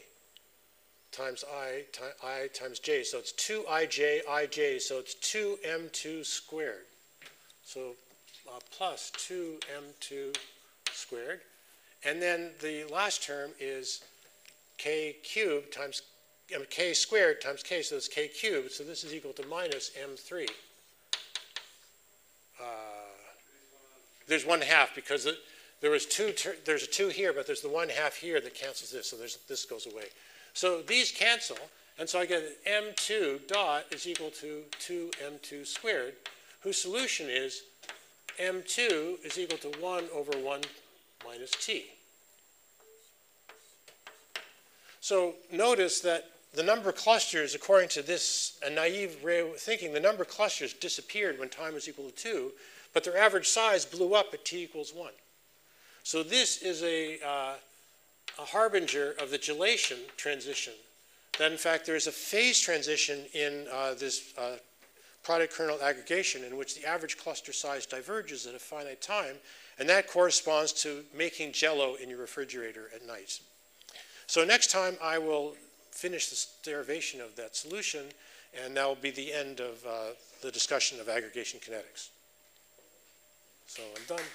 times I, I times j. So it's 2 ij, ij. So it's 2 m2 squared. So uh, plus 2 m2 squared. And then the last term is k cubed times k squared times k, so it's k cubed, so this is equal to minus m3. Uh, there's one half because there was two, there's a two here, but there's the one half here that cancels this, so this goes away. So these cancel, and so I get m2 dot is equal to 2m2 squared, whose solution is m2 is equal to 1 over 1 minus t. So notice that the number of clusters, according to this naive way of thinking, the number of clusters disappeared when time was equal to 2, but their average size blew up at t equals 1. So this is a, uh, a harbinger of the gelation transition, that in fact there is a phase transition in uh, this uh, product kernel aggregation in which the average cluster size diverges at a finite time, and that corresponds to making jello in your refrigerator at night. So next time I will finish the derivation of that solution, and that will be the end of uh, the discussion of aggregation kinetics. So I'm done.